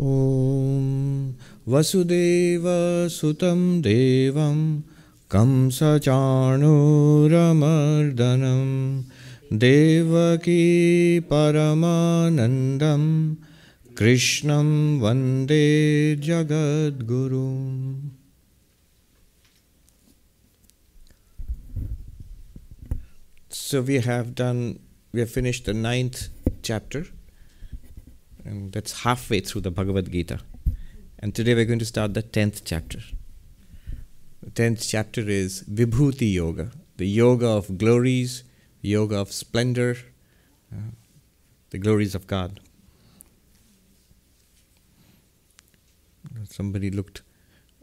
ॐ वसुदेवसुतं देवं कंसचाणूरमर्दनं देवकी परमानन्दं कृष्णं वंदे जगद्गुरुम् So we have done, we have finished the ninth chapter, and that's halfway through the Bhagavad Gita. And today we're going to start the tenth chapter. The tenth chapter is Vibhuti Yoga, the yoga of glories, yoga of splendor, uh, the glories of God. Somebody looked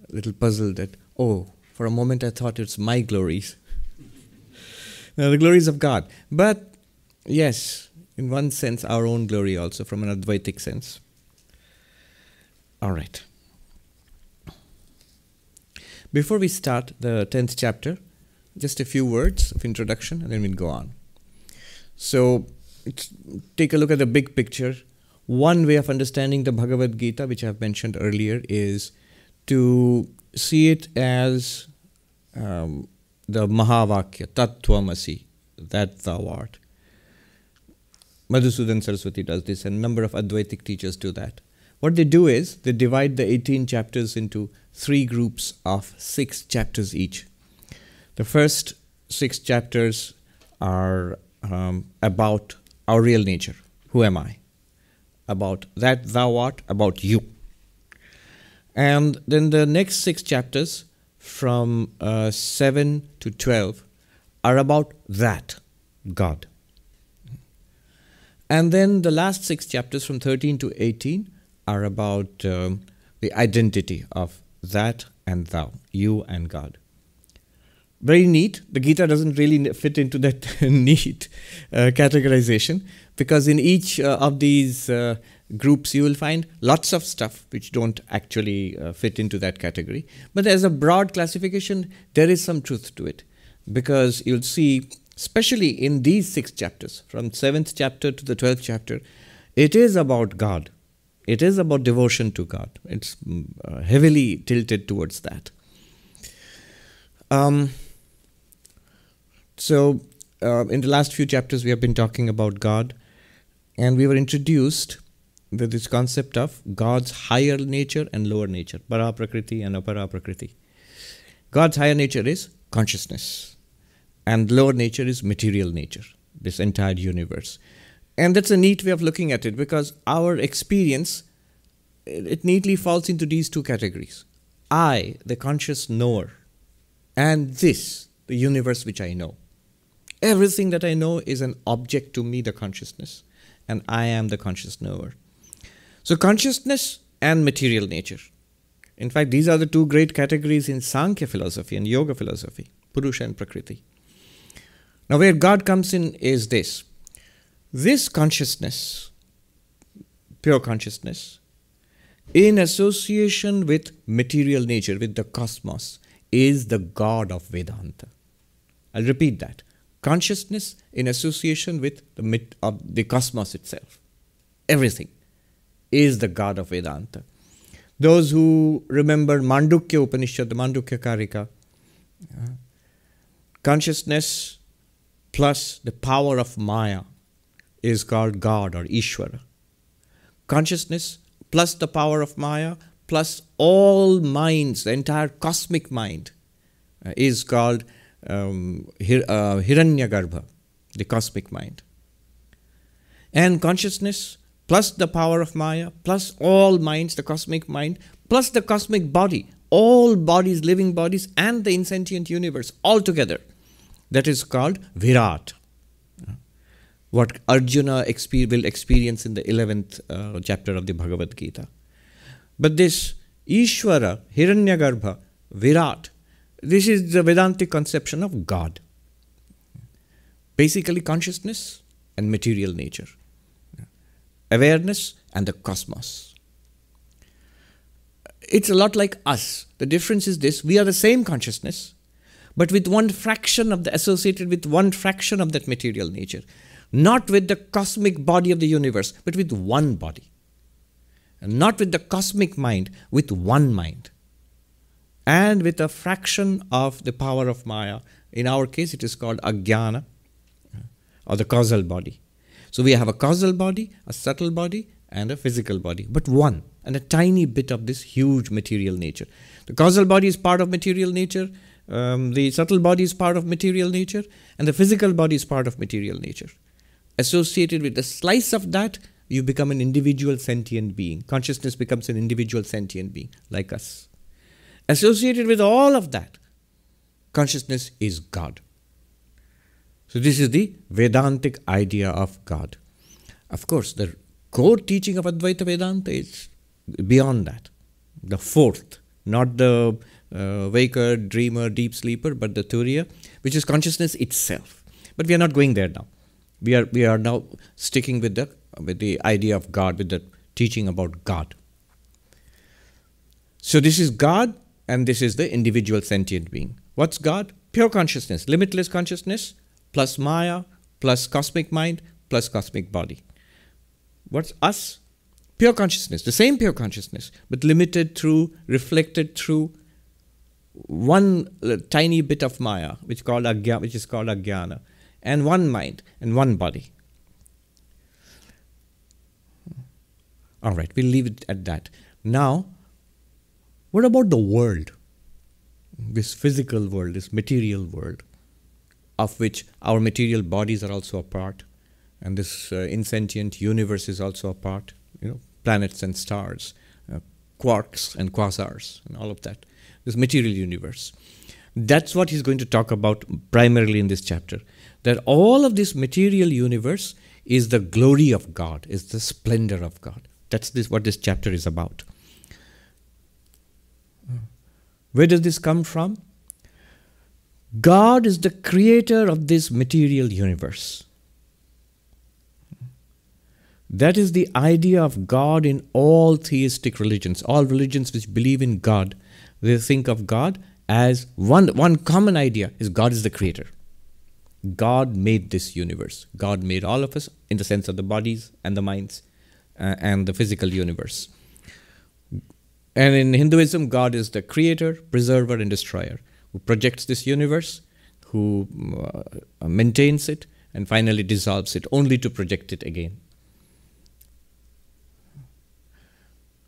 a little puzzled at, oh, for a moment I thought it's my glories. Now, the glories of God. But yes, in one sense, our own glory also, from an Advaitic sense. All right. Before we start the 10th chapter, just a few words of introduction and then we'll go on. So, take a look at the big picture. One way of understanding the Bhagavad Gita, which I've mentioned earlier, is to see it as um, the Mahavakya, Tattvamasi, that thou art. Madhusudan Saraswati does this, and a number of Advaitic teachers do that. What they do is they divide the 18 chapters into three groups of six chapters each. The first six chapters are um, about our real nature. Who am I? About that thou art, about you. And then the next six chapters from uh, 7 to 12 are about that, God. And then the last six chapters from 13 to 18 are about um, the identity of that and thou, you and God. Very neat. The Gita doesn't really fit into that neat uh, categorization because in each uh, of these uh, groups you will find lots of stuff which don't actually uh, fit into that category. But as a broad classification, there is some truth to it because you'll see, especially in these six chapters, from 7th chapter to the 12th chapter, it is about God. It is about devotion to God. It's mm, uh, heavily tilted towards that. Um, so, uh, in the last few chapters, we have been talking about God, and we were introduced with this concept of God's higher nature and lower nature, para prakriti and apara prakriti. God's higher nature is consciousness, and lower nature is material nature, this entire universe. And that's a neat way of looking at it because our experience it neatly falls into these two categories. I, the conscious knower, and this, the universe which I know. Everything that I know is an object to me, the consciousness, and I am the conscious knower. So, consciousness and material nature. In fact, these are the two great categories in Sankhya philosophy and Yoga philosophy Purusha and Prakriti. Now, where God comes in is this this consciousness, pure consciousness, in association with material nature, with the cosmos, is the God of Vedanta. I'll repeat that. Consciousness in association with the, of the cosmos itself. Everything is the God of Vedanta. Those who remember Mandukya Upanishad, the Mandukya Karika, uh, consciousness plus the power of Maya is called God or Ishvara. Consciousness plus the power of Maya plus all minds, the entire cosmic mind, uh, is called um, Hir- uh, Hiranyagarbha, the cosmic mind. And consciousness plus the power of Maya, plus all minds, the cosmic mind, plus the cosmic body, all bodies, living bodies, and the insentient universe all together. That is called Virat. What Arjuna will experience in the 11th uh, chapter of the Bhagavad Gita. But this Ishvara, Hiranyagarbha, Virat, this is the Vedantic conception of God. Basically, consciousness and material nature awareness and the cosmos. It's a lot like us. The difference is this we are the same consciousness, but with one fraction of the associated with one fraction of that material nature. Not with the cosmic body of the universe, but with one body. And not with the cosmic mind, with one mind. And with a fraction of the power of Maya. In our case, it is called Ajnana, or the causal body. So we have a causal body, a subtle body, and a physical body, but one, and a tiny bit of this huge material nature. The causal body is part of material nature, um, the subtle body is part of material nature, and the physical body is part of material nature. Associated with a slice of that, you become an individual sentient being. Consciousness becomes an individual sentient being, like us. Associated with all of that, consciousness is God. So, this is the Vedantic idea of God. Of course, the core teaching of Advaita Vedanta is beyond that. The fourth, not the uh, waker, dreamer, deep sleeper, but the Turiya, which is consciousness itself. But we are not going there now. We are, we are now sticking with the, with the idea of God, with the teaching about God. So, this is God, and this is the individual sentient being. What's God? Pure consciousness, limitless consciousness, plus Maya, plus cosmic mind, plus cosmic body. What's us? Pure consciousness, the same pure consciousness, but limited through, reflected through one tiny bit of Maya, which, called agya, which is called Ajnana, and one mind and one body. All right, we'll leave it at that. Now, what about the world? This physical world, this material world, of which our material bodies are also a part, and this uh, insentient universe is also a part, you know, planets and stars, uh, quarks and quasars, and all of that, this material universe. That's what he's going to talk about primarily in this chapter. That all of this material universe is the glory of God, is the splendor of God. That's this, what this chapter is about. Where does this come from? God is the creator of this material universe. That is the idea of God in all theistic religions. All religions which believe in God, they think of God as one, one common idea is God is the creator. God made this universe. God made all of us in the sense of the bodies and the minds uh, and the physical universe. And in Hinduism, God is the creator, preserver, and destroyer who projects this universe, who uh, maintains it, and finally dissolves it, only to project it again.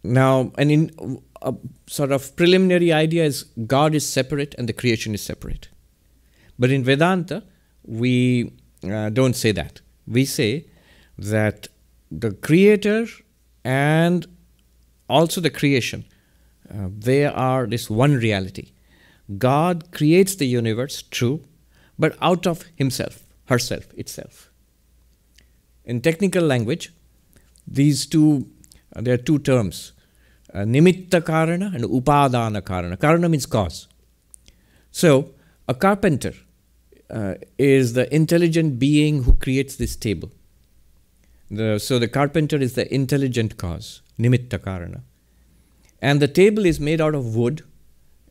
Now, and in, a sort of preliminary idea is God is separate and the creation is separate. But in Vedanta, we uh, don't say that. We say that the creator and also the creation, uh, they are this one reality. God creates the universe, true, but out of himself, herself, itself. In technical language, these two, uh, there are two terms uh, nimitta karana and upadana karana. Karana means cause. So, a carpenter uh, is the intelligent being who creates this table. The, so, the carpenter is the intelligent cause, nimitta karana. And the table is made out of wood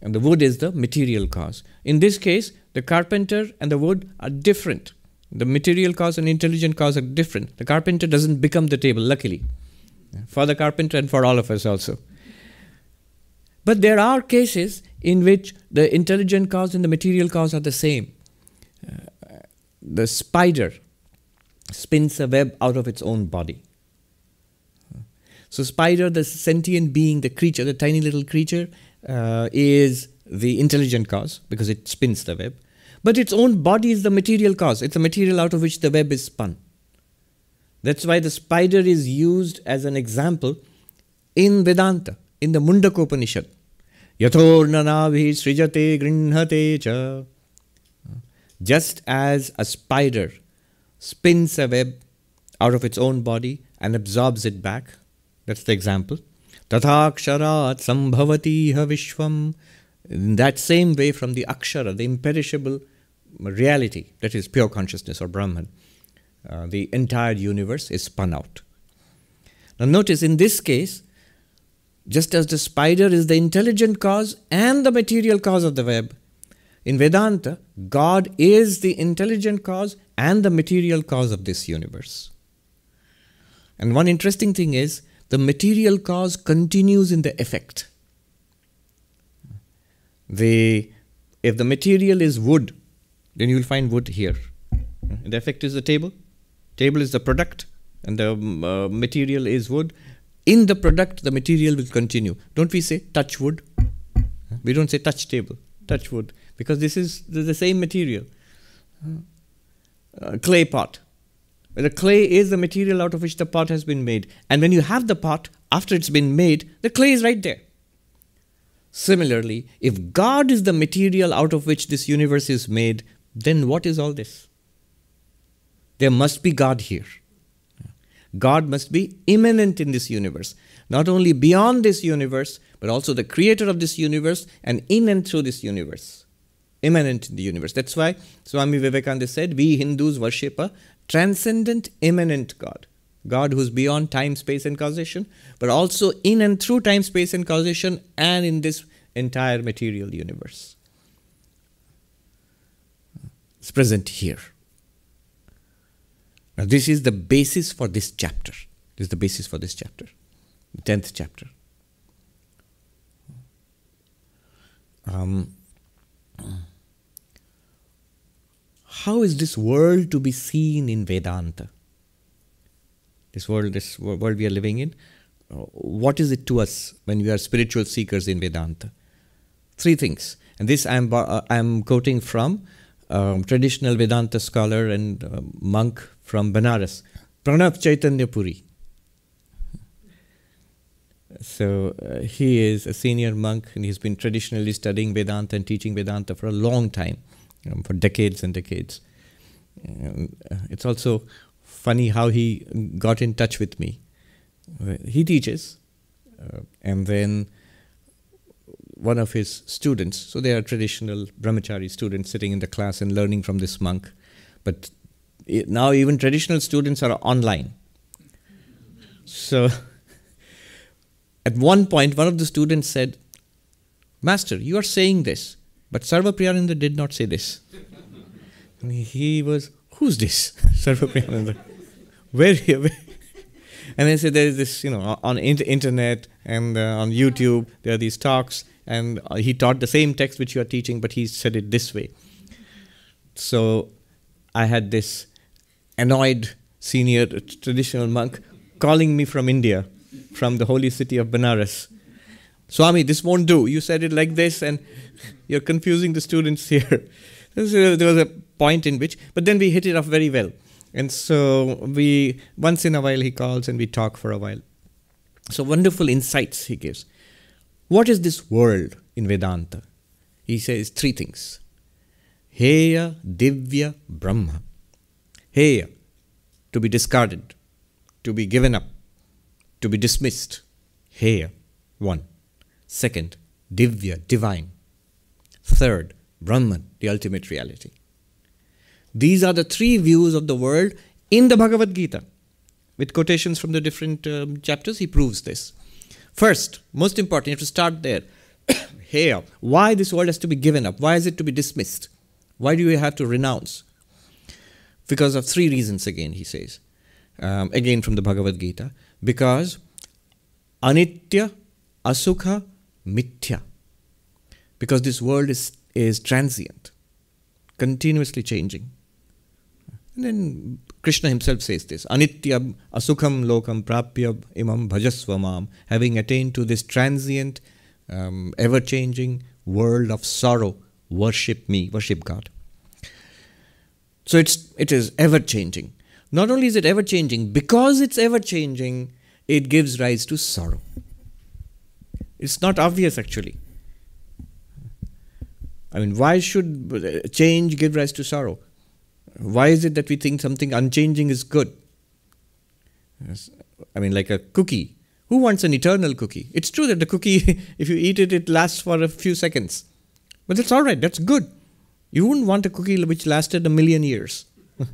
and the wood is the material cause. In this case, the carpenter and the wood are different. The material cause and intelligent cause are different. The carpenter doesn't become the table, luckily, for the carpenter and for all of us also. But there are cases in which the intelligent cause and the material cause are the same. Uh, the spider spins a web out of its own body. So, spider, the sentient being, the creature, the tiny little creature, uh, is the intelligent cause because it spins the web. But its own body is the material cause. It's the material out of which the web is spun. That's why the spider is used as an example in Vedanta, in the Mundakopanishad. Yathornanavi srijate grinhate cha. Just as a spider spins a web out of its own body and absorbs it back, that's the example. Tathaksharat sambhavati vishvam. In that same way, from the akshara, the imperishable reality, that is pure consciousness or Brahman, uh, the entire universe is spun out. Now, notice in this case, just as the spider is the intelligent cause and the material cause of the web, in Vedanta, God is the intelligent cause and the material cause of this universe. And one interesting thing is the material cause continues in the effect. The, if the material is wood, then you will find wood here. The effect is the table. Table is the product, and the uh, material is wood. In the product, the material will continue. Don't we say touch wood? We don't say touch table, touch wood, because this is the same material. Uh, clay pot. The clay is the material out of which the pot has been made. And when you have the pot, after it's been made, the clay is right there. Similarly, if God is the material out of which this universe is made, then what is all this? There must be God here. God must be immanent in this universe, not only beyond this universe, but also the creator of this universe and in and through this universe. Immanent in the universe. That's why Swami Vivekananda said, We Hindus worship a transcendent, immanent God. God who's beyond time, space, and causation, but also in and through time, space, and causation, and in this entire material universe. It's present here. Now, this is the basis for this chapter. This is the basis for this chapter, the tenth chapter. Um, how is this world to be seen in Vedanta? This world, this world we are living in, uh, what is it to us when we are spiritual seekers in Vedanta? Three things, and this I am uh, I am quoting from um, traditional Vedanta scholar and uh, monk from Benares, Pranav Chaitanya Puri. So uh, he is a senior monk and he's been traditionally studying Vedanta and teaching Vedanta for a long time, um, for decades and decades. And, uh, it's also funny how he got in touch with me. He teaches, uh, and then one of his students, so they are traditional brahmachari students sitting in the class and learning from this monk, but now even traditional students are online. So at one point, one of the students said, Master, you are saying this, but Sarvapriyananda did not say this. And he was, Who's this? Sarvapriyananda. Where, where? And they said, There is this, you know, on internet and uh, on YouTube, there are these talks, and uh, he taught the same text which you are teaching, but he said it this way. So I had this annoyed senior traditional monk calling me from India, from the holy city of Benares. Swami, this won't do. You said it like this, and you're confusing the students here. there was a point in which, but then we hit it off very well. And so we, once in a while, he calls and we talk for a while. So wonderful insights he gives. What is this world in Vedanta? He says three things Heya, Divya, Brahma. Heya, to be discarded, to be given up, to be dismissed. Heya, one. Second, Divya, divine. Third, Brahman, the ultimate reality. These are the three views of the world in the Bhagavad Gita. With quotations from the different um, chapters, he proves this. First, most important, you have to start there. Heya, why this world has to be given up? Why is it to be dismissed? Why do we have to renounce? Because of three reasons, again, he says. Um, again from the Bhagavad Gita. Because anitya, asukha, mithya. Because this world is, is transient, continuously changing. And then Krishna himself says this Anityam asukham lokam prapya imam bhajasvamam, having attained to this transient, um, ever changing world of sorrow, worship me, worship God. So it's, it is ever changing. Not only is it ever changing, because it's ever changing, it gives rise to sorrow. It's not obvious actually. I mean, why should change give rise to sorrow? Why is it that we think something unchanging is good? I mean, like a cookie. Who wants an eternal cookie? It's true that the cookie, if you eat it, it lasts for a few seconds. But that's all right, that's good. You wouldn't want a cookie which lasted a million years.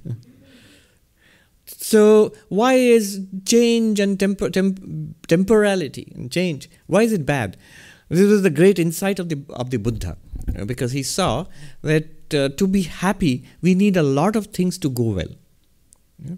so, why is change and temp- temp- temporality and change, why is it bad? This was the great insight of the, of the Buddha, because he saw that uh, to be happy, we need a lot of things to go well. Yeah?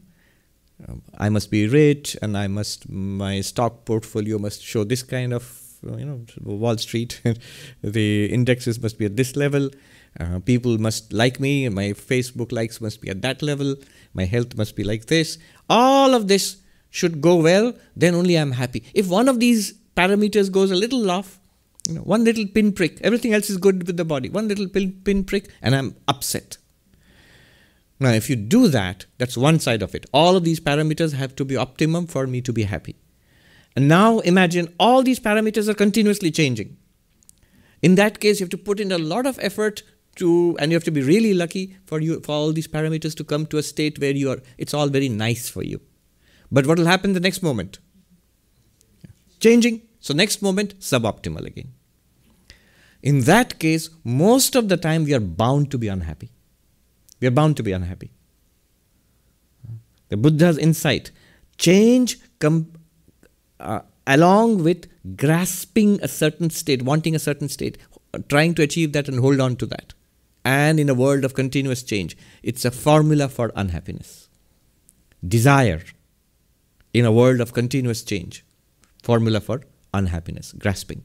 um, I must be rich, and I must my stock portfolio must show this kind of you know Wall Street. the indexes must be at this level. Uh, people must like me. My Facebook likes must be at that level. My health must be like this. All of this should go well. Then only I'm happy. If one of these parameters goes a little off, you know, one little pinprick, everything else is good with the body. One little pin, pinprick, and I'm upset. Now, if you do that, that's one side of it. All of these parameters have to be optimum for me to be happy. And now imagine all these parameters are continuously changing. In that case, you have to put in a lot of effort to, and you have to be really lucky for you for all these parameters to come to a state where you are. It's all very nice for you. But what will happen the next moment? Changing. So next moment, suboptimal again. In that case, most of the time we are bound to be unhappy. We are bound to be unhappy. The Buddha's insight change uh, along with grasping a certain state, wanting a certain state, trying to achieve that and hold on to that. And in a world of continuous change, it's a formula for unhappiness. Desire in a world of continuous change, formula for unhappiness, grasping.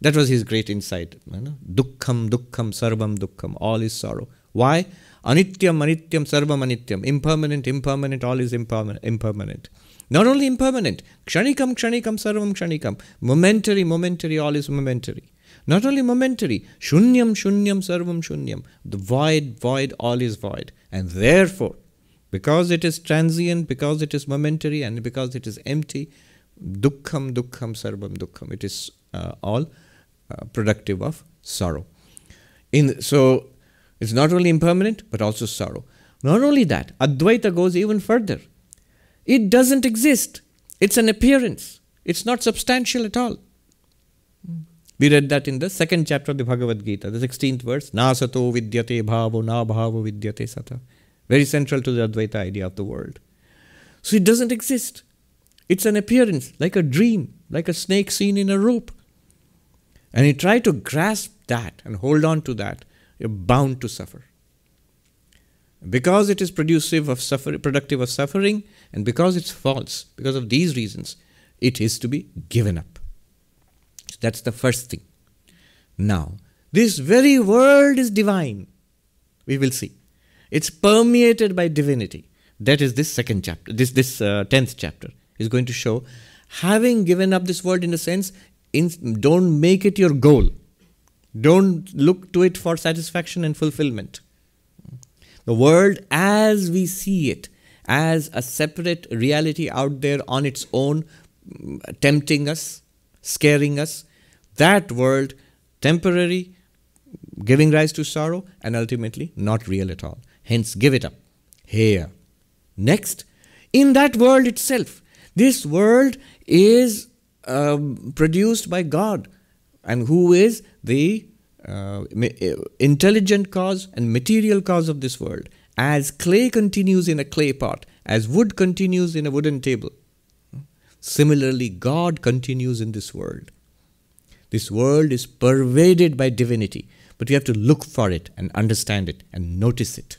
That was his great insight. You know? Dukkham, dukkham, sarvam, dukkham, all is sorrow. Why? Anityam, anityam, sarvam, anityam. Impermanent, impermanent, all is impermanent. impermanent. Not only impermanent, kshanikam, kshanikam, sarvam, kshanikam. Momentary, momentary, all is momentary. Not only momentary, shunyam, shunyam, sarvam, shunyam. The void, void, all is void. And therefore, because it is transient, because it is momentary, and because it is empty, dukkham, dukkham, sarvam, dukkham. It is uh, all uh, productive of sorrow. In so it's not only impermanent but also sorrow. Not only that, Advaita goes even further. It doesn't exist. It's an appearance. It's not substantial at all. We read that in the second chapter of the Bhagavad Gita, the 16th verse. Na sato vidyate bhavo na bhavo vidyate sata. Very central to the Advaita idea of the world. So it doesn't exist. It's an appearance, like a dream, like a snake seen in a rope. And you try to grasp that and hold on to that, you're bound to suffer. Because it is producive of suffer, productive of suffering, and because it's false, because of these reasons, it is to be given up. So that's the first thing. Now, this very world is divine. We will see. It's permeated by divinity. That is this second chapter, this, this uh, tenth chapter is going to show. Having given up this world in a sense, in, don't make it your goal. Don't look to it for satisfaction and fulfillment. The world as we see it, as a separate reality out there on its own, tempting us, scaring us, that world, temporary, giving rise to sorrow, and ultimately not real at all. Hence, give it up. Heya. Next, in that world itself, this world is um, produced by God, and who is the uh, intelligent cause and material cause of this world. As clay continues in a clay pot, as wood continues in a wooden table, similarly, God continues in this world. This world is pervaded by divinity, but we have to look for it and understand it and notice it.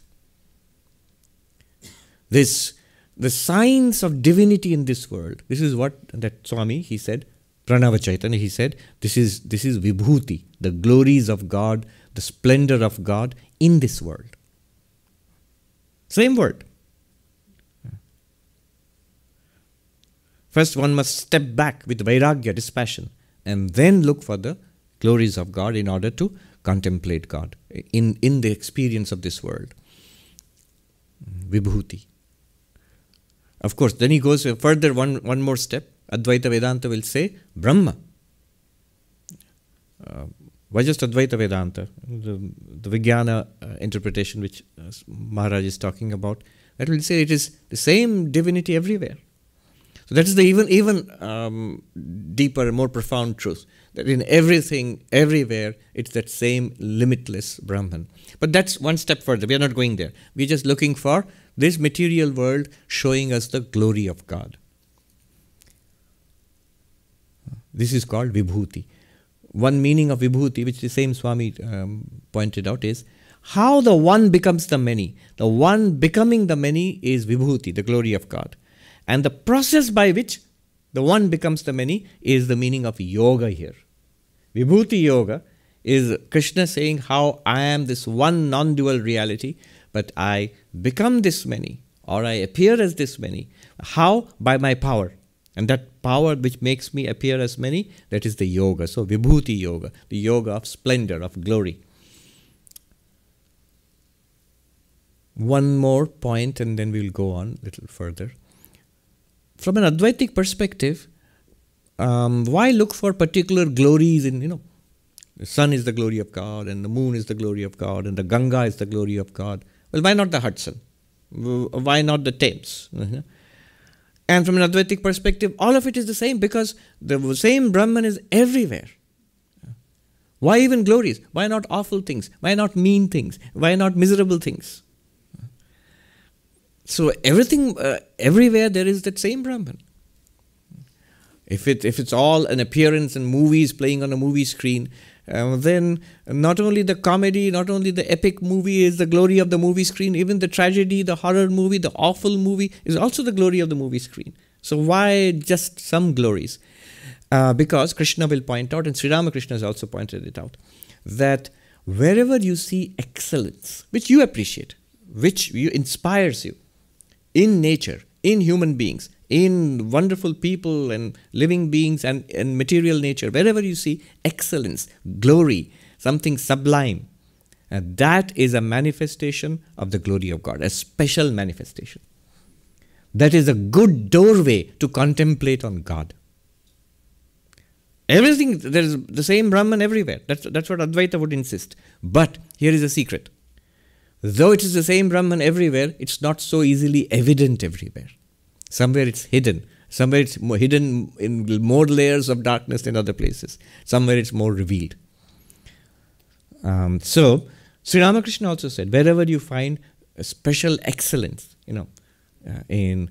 This the signs of divinity in this world. This is what that Swami he said, Pranava Chaitanya, he said, this is this is vibhuti, the glories of God, the splendor of God in this world. Same word. First, one must step back with vairagya, dispassion, and then look for the glories of God in order to contemplate God in, in the experience of this world. Vibhuti. Of course, then he goes further one, one more step. Advaita Vedanta will say Brahma. Uh, why just Advaita Vedanta? The, the Vijnana uh, interpretation which uh, Maharaj is talking about, that will say it is the same divinity everywhere. So that is the even even um, deeper, more profound truth that in everything, everywhere, it's that same limitless Brahman. But that's one step further. We are not going there. We're just looking for this material world showing us the glory of God. This is called Vibhuti. One meaning of Vibhuti, which the same Swami um, pointed out, is how the one becomes the many. The one becoming the many is Vibhuti, the glory of God. And the process by which the one becomes the many is the meaning of yoga here. Vibhuti yoga is Krishna saying how I am this one non dual reality, but I become this many or I appear as this many. How? By my power. And that power which makes me appear as many, that is the yoga. So, Vibhuti yoga, the yoga of splendor, of glory. One more point, and then we'll go on a little further. From an Advaitic perspective, um, why look for particular glories in, you know, the sun is the glory of God, and the moon is the glory of God, and the Ganga is the glory of God? Well, why not the Hudson? Why not the Thames? And from an Advaitic perspective, all of it is the same because the same Brahman is everywhere. Why even glories? Why not awful things? Why not mean things? Why not miserable things? So everything, uh, everywhere there is that same Brahman. If it if it's all an appearance and movies playing on a movie screen, uh, then not only the comedy, not only the epic movie is the glory of the movie screen, even the tragedy, the horror movie, the awful movie is also the glory of the movie screen. So why just some glories? Uh, because Krishna will point out, and Sri Ramakrishna has also pointed it out, that wherever you see excellence, which you appreciate, which you, inspires you in nature, in human beings, in wonderful people and living beings and, and material nature, wherever you see excellence, glory, something sublime, uh, that is a manifestation of the glory of God, a special manifestation. That is a good doorway to contemplate on God. Everything, there is the same Brahman everywhere. That's, that's what Advaita would insist. But here is a secret. Though it is the same Brahman everywhere, it's not so easily evident everywhere. Somewhere it's hidden. Somewhere it's hidden in more layers of darkness than other places. Somewhere it's more revealed. Um, so, Sri Ramakrishna also said, wherever you find a special excellence, you know, uh, in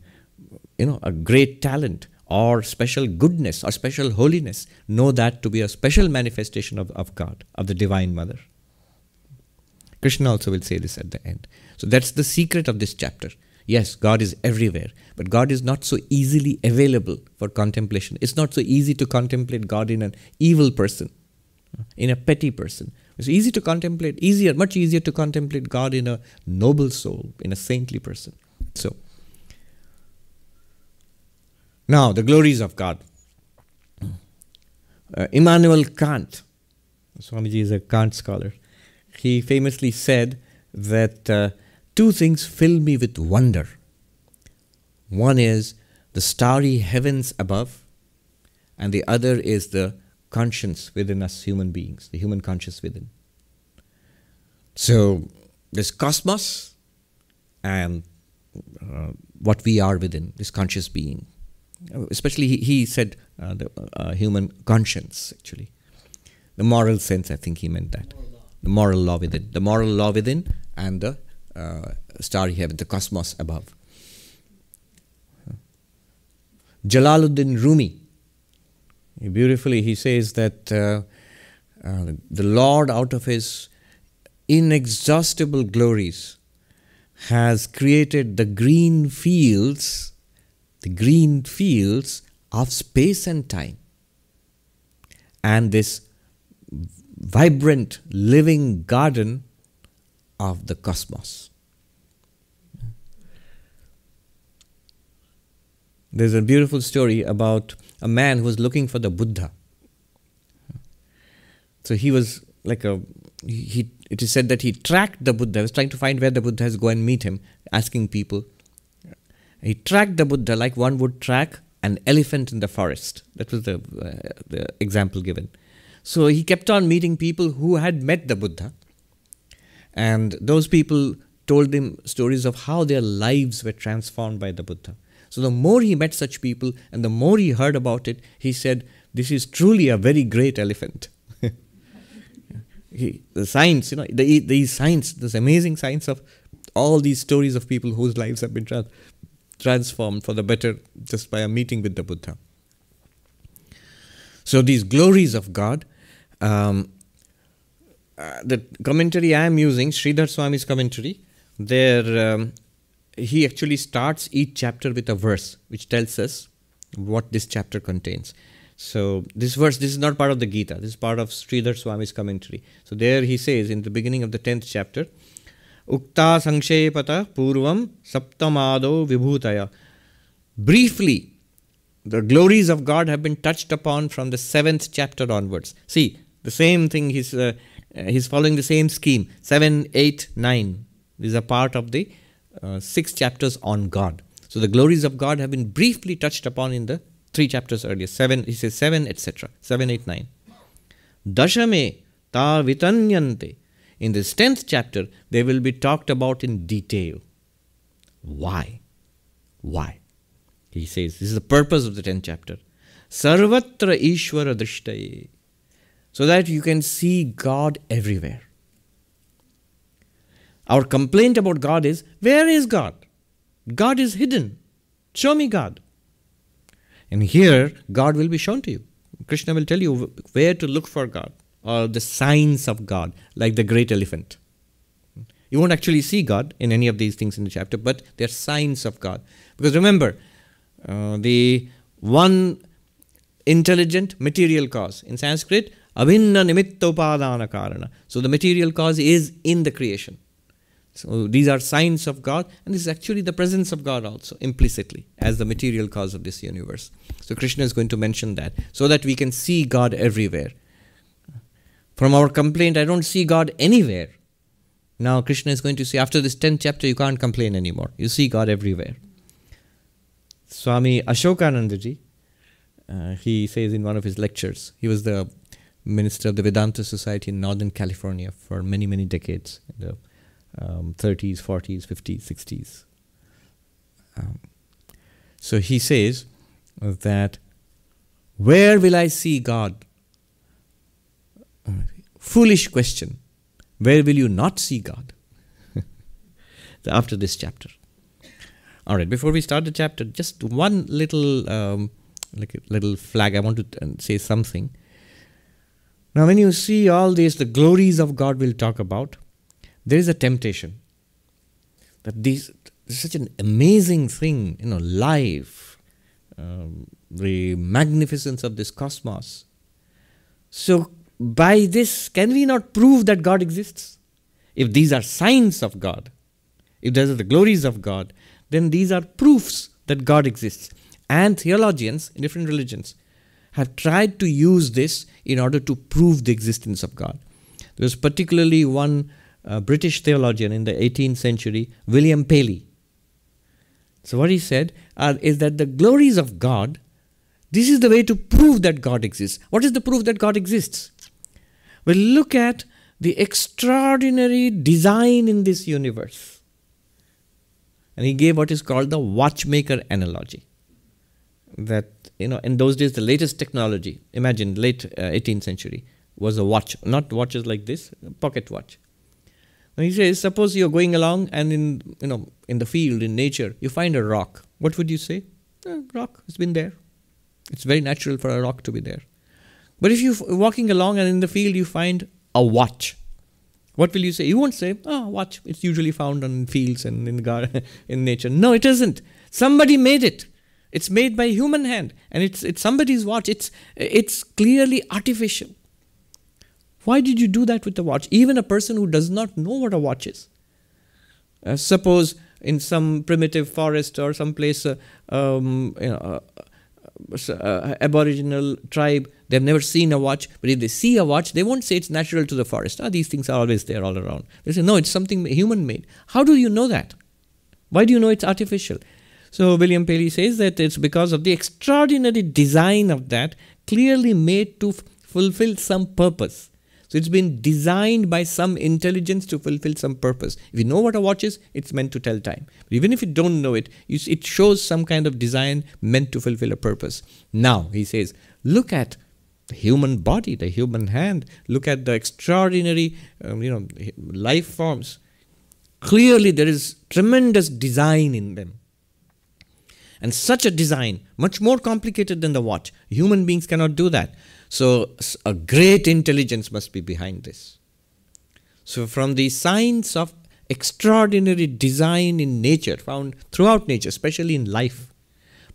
you know a great talent or special goodness or special holiness, know that to be a special manifestation of, of God, of the Divine Mother. Krishna also will say this at the end. So that's the secret of this chapter. Yes, God is everywhere, but God is not so easily available for contemplation. It's not so easy to contemplate God in an evil person, in a petty person. It's easy to contemplate, easier, much easier to contemplate God in a noble soul, in a saintly person. So, now the glories of God. Uh, Immanuel Kant, Swamiji is a Kant scholar, he famously said that. Uh, two things fill me with wonder. One is the starry heavens above, and the other is the conscience within us human beings, the human conscience within. So, this cosmos and uh, what we are within, this conscious being. Especially, he, he said uh, the uh, human conscience, actually. The moral sense, I think he meant that. The moral law within. The moral law within and the uh, starry heaven, the cosmos above. Jalaluddin Rumi, beautifully, he says that uh, uh, the Lord, out of his inexhaustible glories, has created the green fields, the green fields of space and time. And this vibrant, living garden of the cosmos. There's a beautiful story about a man who was looking for the Buddha. So he was like a he. It is said that he tracked the Buddha. He was trying to find where the Buddha is. Go and meet him, asking people. He tracked the Buddha like one would track an elephant in the forest. That was the uh, the example given. So he kept on meeting people who had met the Buddha, and those people told him stories of how their lives were transformed by the Buddha. So the more he met such people and the more he heard about it, he said, This is truly a very great elephant. he, the science, you know, the, the science, this amazing science of all these stories of people whose lives have been tra- transformed for the better just by a meeting with the Buddha. So these glories of God, um, uh, the commentary I am using, Sridhar Swami's commentary, there um, he actually starts each chapter with a verse which tells us what this chapter contains. So this verse, this is not part of the Gita. This is part of Sridhar Swami's commentary. So there he says in the beginning of the tenth chapter, Ukta Sankshepata Purvam Saptamado Vibhutaya. Briefly, the glories of God have been touched upon from the seventh chapter onwards. See, the same thing, he's, uh, he's following the same scheme. 7, 8, 9. These are part of the uh, six chapters on God. So the glories of God have been briefly touched upon in the three chapters earlier. Seven, he says seven, etc. Seven, eight, nine. Dashame ta vitanyante. In this tenth chapter, they will be talked about in detail. Why? Why? He says this is the purpose of the tenth chapter. Sarvatra Ishwara Drishtaye. So that you can see God everywhere. Our complaint about God is where is God? God is hidden. Show me God. And here, God will be shown to you. Krishna will tell you where to look for God or the signs of God, like the great elephant. You won't actually see God in any of these things in the chapter, but they're signs of God. Because remember, uh, the one intelligent material cause in Sanskrit, abhinna nimitta upadana karana. So the material cause is in the creation. So these are signs of God, and this is actually the presence of God also, implicitly, as the material cause of this universe. So Krishna is going to mention that, so that we can see God everywhere. From our complaint, I don't see God anywhere. Now Krishna is going to say, after this 10th chapter, you can't complain anymore. You see God everywhere. Swami Ashokanandaji, uh, he says in one of his lectures, he was the minister of the Vedanta Society in Northern California for many, many decades. In the, um, 30s, 40s, 50s, 60s. Um, so he says that where will I see God? Foolish question. Where will you not see God? After this chapter. All right, before we start the chapter, just one little, um, like a little flag. I want to uh, say something. Now, when you see all this, the glories of God we'll talk about, there is a temptation that this is such an amazing thing, you know, life, um, the magnificence of this cosmos. So, by this, can we not prove that God exists? If these are signs of God, if these are the glories of God, then these are proofs that God exists. And theologians in different religions have tried to use this in order to prove the existence of God. There was particularly one uh, British theologian in the 18th century, William Paley. So, what he said uh, is that the glories of God, this is the way to prove that God exists. What is the proof that God exists? Well, look at the extraordinary design in this universe. And he gave what is called the watchmaker analogy. That, you know, in those days, the latest technology, imagine late uh, 18th century, was a watch, not watches like this, pocket watch. And he says, suppose you're going along and in you know in the field in nature you find a rock. What would you say? Eh, rock. It's been there. It's very natural for a rock to be there. But if you're walking along and in the field you find a watch, what will you say? You won't say, "Oh, watch." It's usually found on fields and in garden, in nature. No, it isn't. Somebody made it. It's made by human hand, and it's it's somebody's watch. It's it's clearly artificial. Why did you do that with the watch? Even a person who does not know what a watch is. Uh, suppose in some primitive forest or some place, uh, um, you know, uh, uh, aboriginal tribe, they've never seen a watch, but if they see a watch, they won't say it's natural to the forest. Ah, these things are always there all around. They say, no, it's something human made. How do you know that? Why do you know it's artificial? So William Paley says that it's because of the extraordinary design of that, clearly made to fulfill some purpose. So it's been designed by some intelligence to fulfill some purpose. If you know what a watch is, it's meant to tell time. But even if you don't know it, it shows some kind of design meant to fulfill a purpose. Now, he says, look at the human body, the human hand. Look at the extraordinary, um, you know, life forms. Clearly, there is tremendous design in them. And such a design, much more complicated than the watch. Human beings cannot do that. So, a great intelligence must be behind this. So, from the signs of extraordinary design in nature, found throughout nature, especially in life,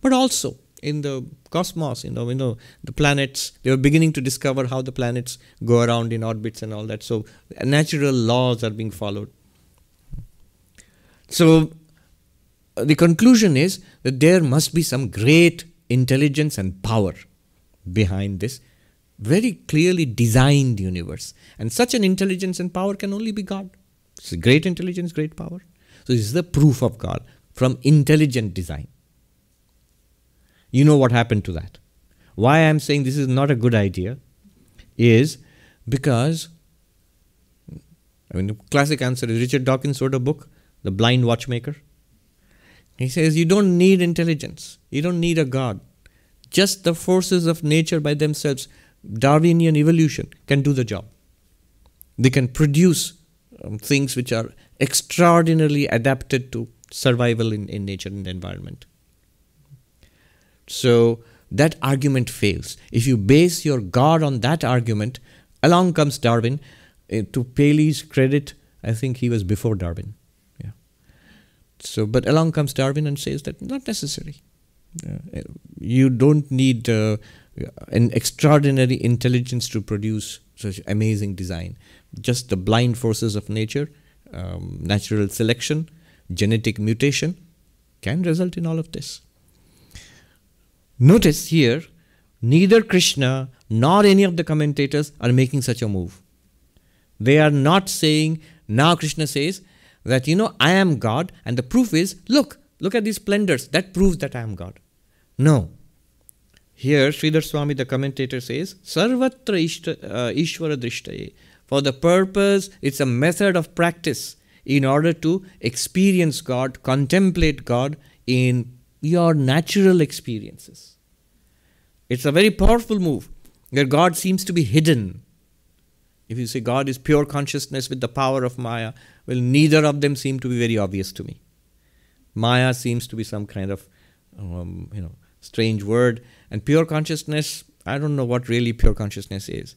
but also in the cosmos, you know, you know, the planets, they were beginning to discover how the planets go around in orbits and all that. So natural laws are being followed. So the conclusion is that there must be some great intelligence and power behind this very clearly designed universe. And such an intelligence and power can only be God. It's great intelligence, great power. So this is the proof of God from intelligent design. You know what happened to that. Why I'm saying this is not a good idea is because I mean the classic answer is Richard Dawkins wrote a book, The Blind Watchmaker. He says you don't need intelligence. You don't need a God. Just the forces of nature by themselves, Darwinian evolution, can do the job. They can produce um, things which are extraordinarily adapted to survival in, in nature and environment. So that argument fails. If you base your God on that argument, along comes Darwin. Uh, to Paley's credit, I think he was before Darwin. So, but along comes Darwin and says that not necessary. Uh, you don't need uh, an extraordinary intelligence to produce such amazing design. Just the blind forces of nature, um, natural selection, genetic mutation can result in all of this. Notice here, neither Krishna nor any of the commentators are making such a move. They are not saying, now Krishna says that, you know, I am God, and the proof is, look, look at these splendors, that proves that I am God. No. Here, Sridhar Swami, the commentator, says, Sarvatra uh, Ishvara Drishtaye. For the purpose, it's a method of practice in order to experience God, contemplate God in your natural experiences. It's a very powerful move where God seems to be hidden. If you say God is pure consciousness with the power of Maya, well, neither of them seem to be very obvious to me. Maya seems to be some kind of, um, you know, strange word, and pure consciousness, I don't know what really pure consciousness is.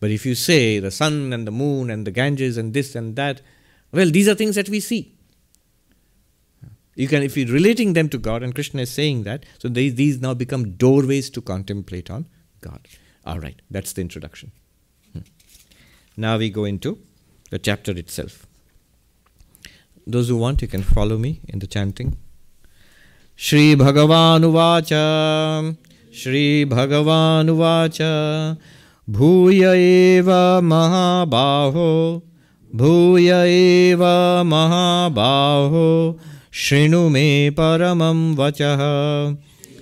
But if you say the sun and the moon and the Ganges and this and that, well, these are things that we see. You can, if you're relating them to God, and Krishna is saying that, so they, these now become doorways to contemplate on God. All right, that's the introduction. Hmm. Now we go into the chapter itself. Those who want, you can follow me in the chanting. Shri Bhagavan Shri Bhagavan Bhuya eva mahabaho Bhuya eva mahabaho शृणु मे परमं वचः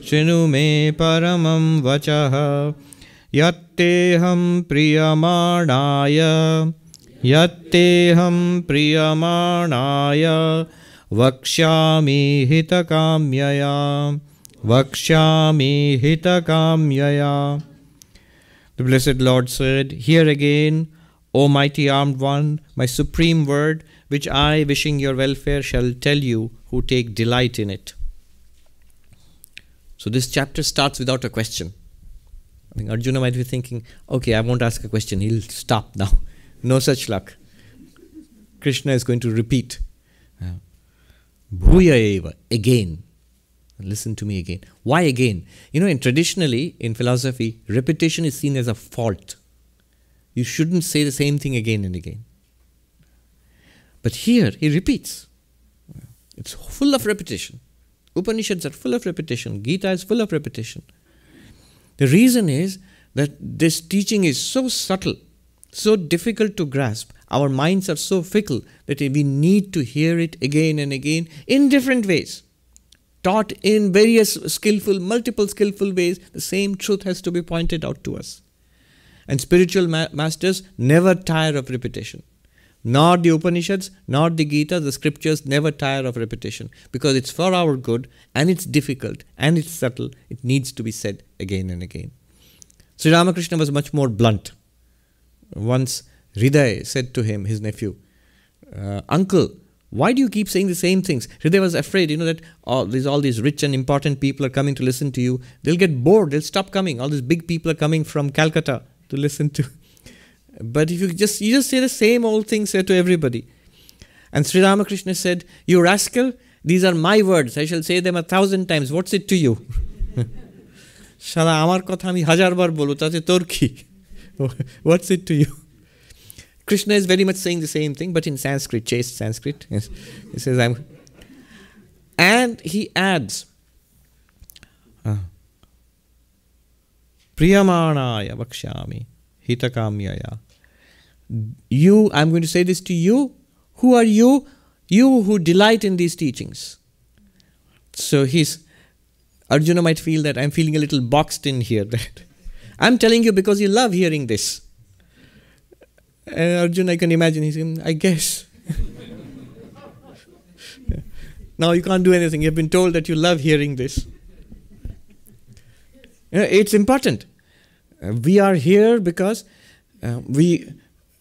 शृणु मे परमं वचः यत्तेऽहं प्रियमाणाय यत्तेऽहं प्रियमाणाय वक्ष्यामि हितकाम्यया वक्ष्यामि हितकाम्यया The blessed Lord said, Hear again, O mighty armed one, my supreme word, which I, wishing your welfare, shall tell you who take delight in it. So this chapter starts without a question. I think Arjuna might be thinking, okay, I won't ask a question, he'll stop now. No such luck. Krishna is going to repeat. Bhuya eva, again. Listen to me again. Why again? You know, in traditionally in philosophy, repetition is seen as a fault. You shouldn't say the same thing again and again. But here he repeats. It's full of repetition. Upanishads are full of repetition. Gita is full of repetition. The reason is that this teaching is so subtle, so difficult to grasp. Our minds are so fickle that we need to hear it again and again in different ways. Taught in various skillful, multiple skillful ways, the same truth has to be pointed out to us. And spiritual ma- masters never tire of repetition. Nor the Upanishads, nor the Gita, the scriptures never tire of repetition because it's for our good and it's difficult and it's subtle. It needs to be said again and again. Sri Ramakrishna was much more blunt. Once Hriday said to him, his nephew, uh, Uncle, why do you keep saying the same things? Hriday was afraid, you know, that all these, all these rich and important people are coming to listen to you. They'll get bored, they'll stop coming. All these big people are coming from Calcutta to listen to but if you just you just say the same old things to everybody. And Sri Ramakrishna said, You rascal, these are my words. I shall say them a thousand times. What's it to you? শালা আমার কথা আমি হাজারবার বলবো তাতে তোর কি What's it to you? Krishna is very much saying the same thing, but in Sanskrit, chaste Sanskrit. Yes. He says, I'm. And he adds, uh, Priyamanaya Vakshyami Hitakamyaya. You, I'm going to say this to you. Who are you? You who delight in these teachings. So he's Arjuna might feel that I'm feeling a little boxed in here. That I'm telling you because you love hearing this. And Arjuna, I can imagine, he's saying, I guess. now you can't do anything. You've been told that you love hearing this. It's important. Uh, we are here because uh, we.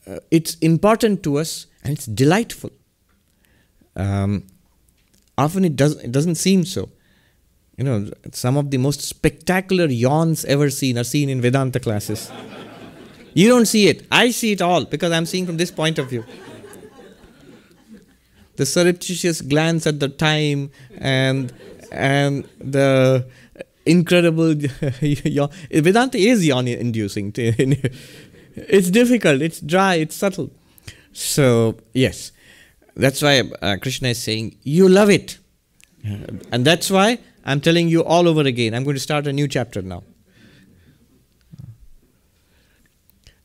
Uh, it's important to us and it's delightful. Um, often it does. It doesn't seem so. You know, some of the most spectacular yawns ever seen are seen in Vedanta classes. You don't see it. I see it all because I'm seeing from this point of view. The surreptitious glance at the time and and the incredible yawn. Vedanta is yawn inducing. it's difficult, it's dry, it's subtle. So, yes, that's why uh, Krishna is saying, You love it. And that's why I'm telling you all over again. I'm going to start a new chapter now.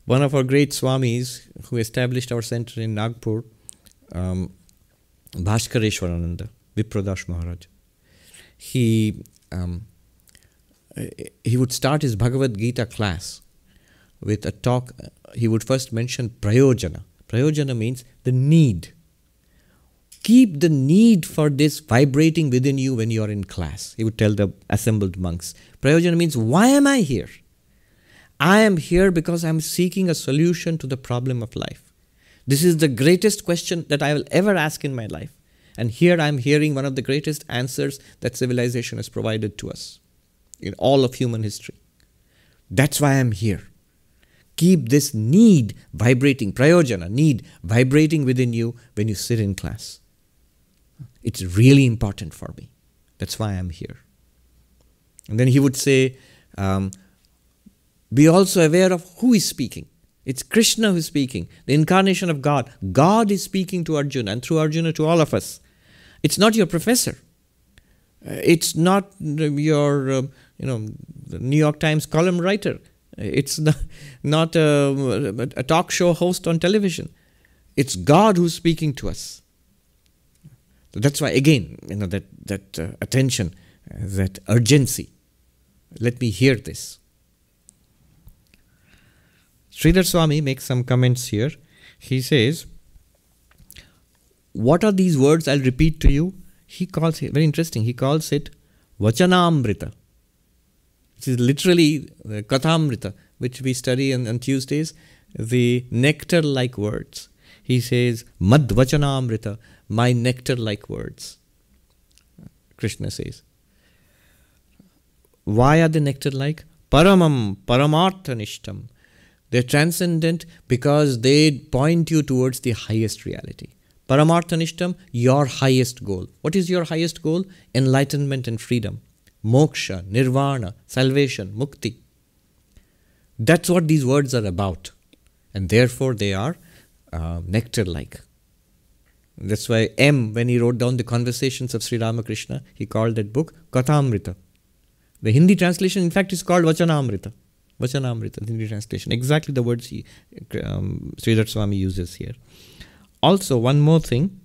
One of our great Swamis who established our center in Nagpur, um, Bhaskareshwarananda, Vipradash Maharaj, he, um, he would start his Bhagavad Gita class with a talk. He would first mention prayojana. Prayojana means the need keep the need for this vibrating within you when you are in class. He would tell the assembled monks. Prayojana means, why am I here? I am here because I'm seeking a solution to the problem of life. This is the greatest question that I will ever ask in my life. And here I'm hearing one of the greatest answers that civilization has provided to us in all of human history. That's why I'm here. Keep this need vibrating, prayojana, need vibrating within you when you sit in class. It's really important for me. That's why I'm here. And then he would say, um, be also aware of who is speaking. It's Krishna who is speaking, the incarnation of God. God is speaking to Arjuna and through Arjuna to all of us. It's not your professor. Uh, it's not your, uh, you know, New York Times column writer. It's not, not a, a talk show host on television. It's God who's speaking to us. So that's why, again, you know, that, that uh, attention, uh, that urgency. Let me hear this. Sridhar Swami makes some comments here. He says, What are these words? I'll repeat to you. He calls it, very interesting, he calls it Vachanamrita. This is literally the Kathamrita, which we study on, on Tuesdays, the nectar like words. He says, Madvachanamrita, my nectar like words. Krishna says. Why are they nectar like? Paramam, paramarthanishtam. They're transcendent because they point you towards the highest reality. Paramarthanishtam, your highest goal. What is your highest goal? Enlightenment and freedom. Moksha, nirvana, salvation, mukti. That's what these words are about. And therefore they are uh, nectar like. That's why M, when he wrote down the conversations of Sri Ramakrishna, he called that book Kathamrita. The Hindi translation, in fact, is called Vachanamrita. Vachanamrita, the Hindi translation. Exactly the words he, um, Sridhar Swami uses here. Also, one more thing.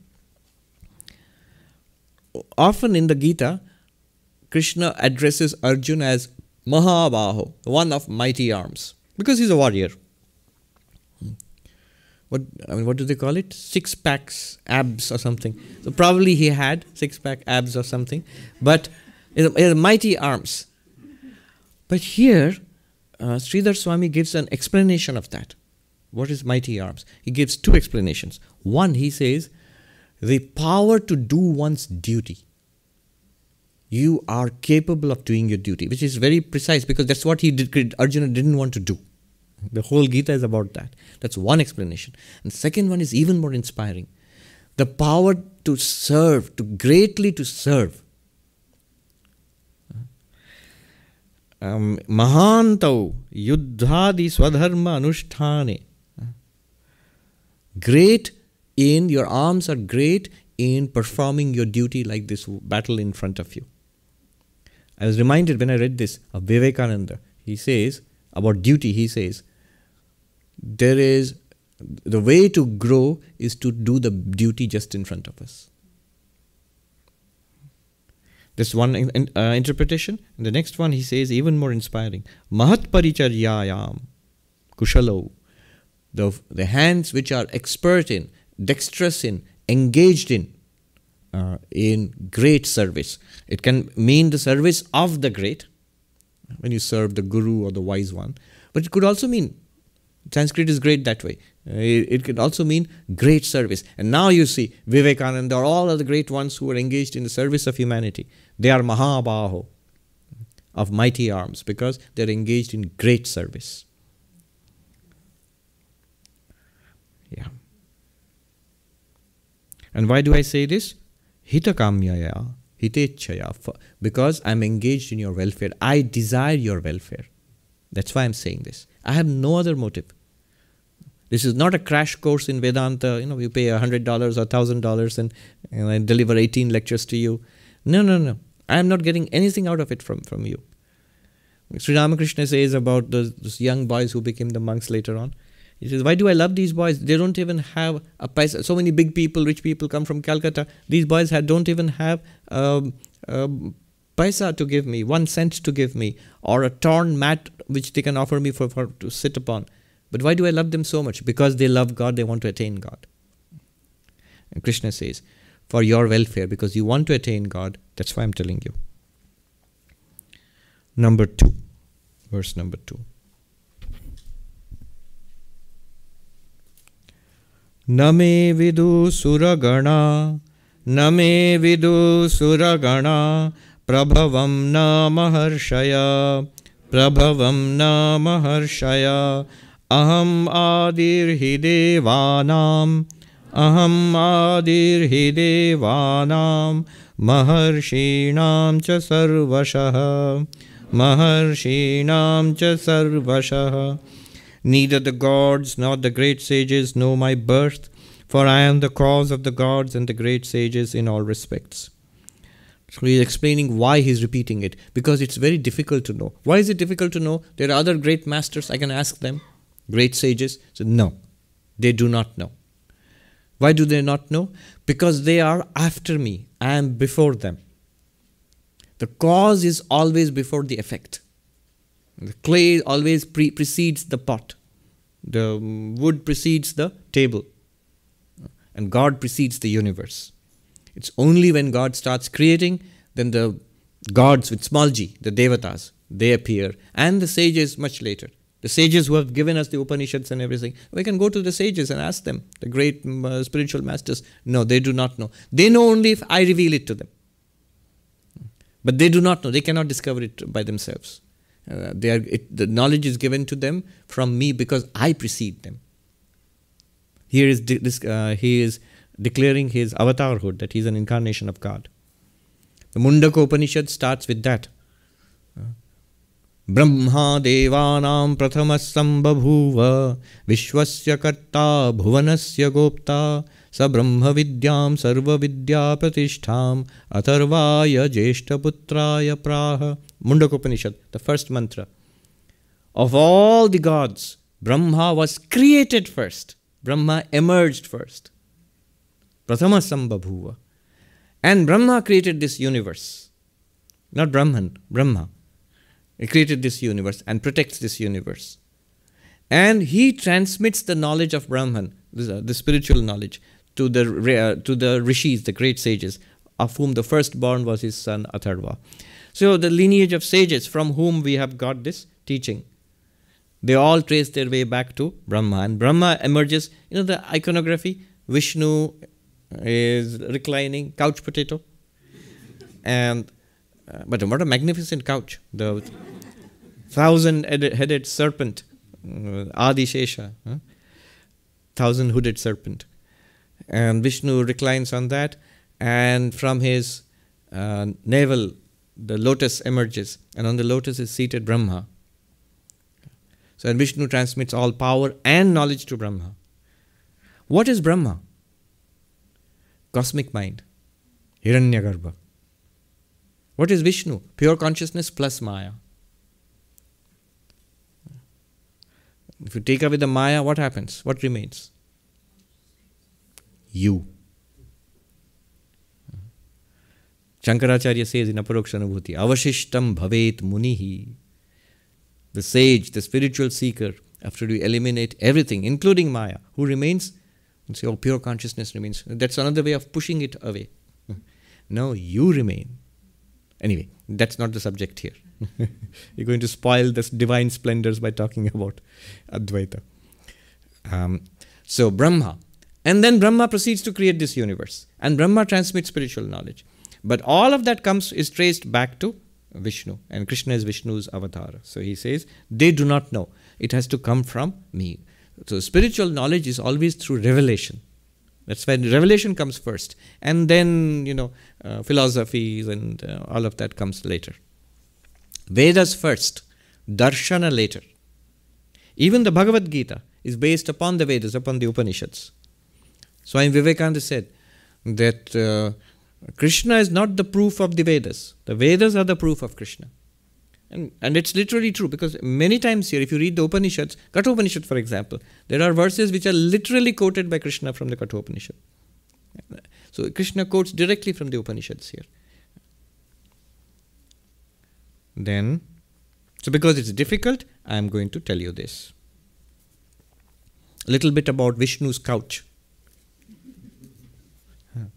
Often in the Gita, Krishna addresses Arjuna as Mahabaho, one of mighty arms, because he's a warrior what I mean, what do they call it? Six packs, abs or something. So probably he had six pack abs or something, but mighty arms. But here, uh, Sridhar Swami gives an explanation of that. What is mighty arms? He gives two explanations. One, he says, the power to do one's duty. You are capable of doing your duty, which is very precise because that's what he did. Arjuna didn't want to do. The whole Gita is about that. That's one explanation. And second one is even more inspiring. The power to serve, to greatly to serve. Um, Mahantau Yuddhadi Swadharma Anushtane. Great in, your arms are great in performing your duty like this battle in front of you. I was reminded when I read this of Vivekananda. He says, about duty, he says, there is the way to grow is to do the duty just in front of us. This one in, uh, interpretation. And the next one he says, even more inspiring. Mahat paricharyayam kushalo. The, the hands which are expert in, dexterous in, engaged in, uh, in great service. It can mean the service of the great, when you serve the guru or the wise one. But it could also mean, Sanskrit is great that way. Uh, it, it could also mean great service. And now you see Vivekananda or all the great ones who are engaged in the service of humanity. They are Mahabaho of mighty arms because they're engaged in great service. Yeah. And why do I say this? Hitakamyaya, hitechaya, because I'm engaged in your welfare. I desire your welfare. That's why I'm saying this. I have no other motive. This is not a crash course in Vedanta. You know, you pay $100 or $1,000 and, and I deliver 18 lectures to you. No, no, no. I am not getting anything out of it from, from you. Sri Ramakrishna says about those, those young boys who became the monks later on. He says, Why do I love these boys? They don't even have a paisa. So many big people, rich people come from Calcutta. These boys don't even have um, um, paisa to give me, one cent to give me, or a torn mat which they can offer me for, for to sit upon. But why do I love them so much? Because they love God, they want to attain God. And Krishna says, For your welfare, because you want to attain God, that's why I'm telling you. Number two, verse number two. न मे विदु सुरगणा न मे विदु सुरगणा प्रभवं न महर्षय प्रभवं न महर्षय Aham Adirhi Devanam Aham Adirhi Devanam Maharshinam Cha Sarvashah Maharshinam Cha Sarvashah Neither the gods nor the great sages know my birth, for I am the cause of the gods and the great sages in all respects. So he's explaining why he's repeating it, because it's very difficult to know. Why is it difficult to know? There are other great masters, I can ask them great sages. So, no, they do not know. Why do they not know? Because they are after me, I am before them. The cause is always before the effect. The clay always pre- precedes the pot. The wood precedes the table. And God precedes the universe. It's only when God starts creating, then the gods with small g, the devatas, they appear, and the sages much later. The sages who have given us the Upanishads and everything, we can go to the sages and ask them, the great mm, uh, spiritual masters. No, they do not know. They know only if I reveal it to them. But they do not know. They cannot discover it by themselves. Uh, they are, it, the knowledge is given to them from me because I precede them. Here is this, uh, he is declaring his avatarhood, that he is an incarnation of God. The Mundaka Upanishad starts with that. Brahma देवानां प्रथमः सम्बभूव विश्वस्य कर्ता भुवनस्य गोप्ता स ब्रह्मविद्यां सर्वविद्याप्रतिष्ठाम् अथर्वाय ज्येष्ठपुत्राय प्राह Mundakopanishad the first mantra of all the gods brahma was created first brahma emerged first prathama sambhabhuva and brahma created this universe not brahman brahma he created this universe and protects this universe and he transmits the knowledge of brahman the spiritual knowledge to the, uh, to the rishis, the great sages, of whom the firstborn was his son Atharva. So, the lineage of sages from whom we have got this teaching, they all trace their way back to Brahma. And Brahma emerges, you know, the iconography Vishnu is reclining, couch potato. And, uh, but what a magnificent couch. The thousand headed serpent, uh, huh? thousand hooded serpent and Vishnu reclines on that, and from his uh, navel, the lotus emerges, and on the lotus is seated Brahma. So, and Vishnu transmits all power and knowledge to Brahma. What is Brahma? Cosmic mind, Hiranyagarbha. What is Vishnu? Pure consciousness plus Maya. If you take away the Maya, what happens? What remains? You. Shankaracharya says in Aparokshanubhuti, Avashishtam bhavet munihi. The sage, the spiritual seeker, after you eliminate everything, including Maya, who remains? And say, oh, pure consciousness remains. That's another way of pushing it away. no, you remain. Anyway, that's not the subject here. You're going to spoil this divine splendors by talking about Advaita. Um, so, Brahma. And then Brahma proceeds to create this universe. And Brahma transmits spiritual knowledge. But all of that comes is traced back to Vishnu. And Krishna is Vishnu's avatar. So he says, they do not know. It has to come from me. So spiritual knowledge is always through revelation. That's when revelation comes first. And then, you know, uh, philosophies and uh, all of that comes later. Vedas first, Darshana later. Even the Bhagavad Gita is based upon the Vedas, upon the Upanishads. Swami Vivekananda said that uh, Krishna is not the proof of the Vedas. The Vedas are the proof of Krishna. And, and it's literally true because many times here, if you read the Upanishads, Kathopanishad for example, there are verses which are literally quoted by Krishna from the Kathopanishad. So Krishna quotes directly from the Upanishads here. Then, so because it's difficult, I am going to tell you this. A little bit about Vishnu's couch.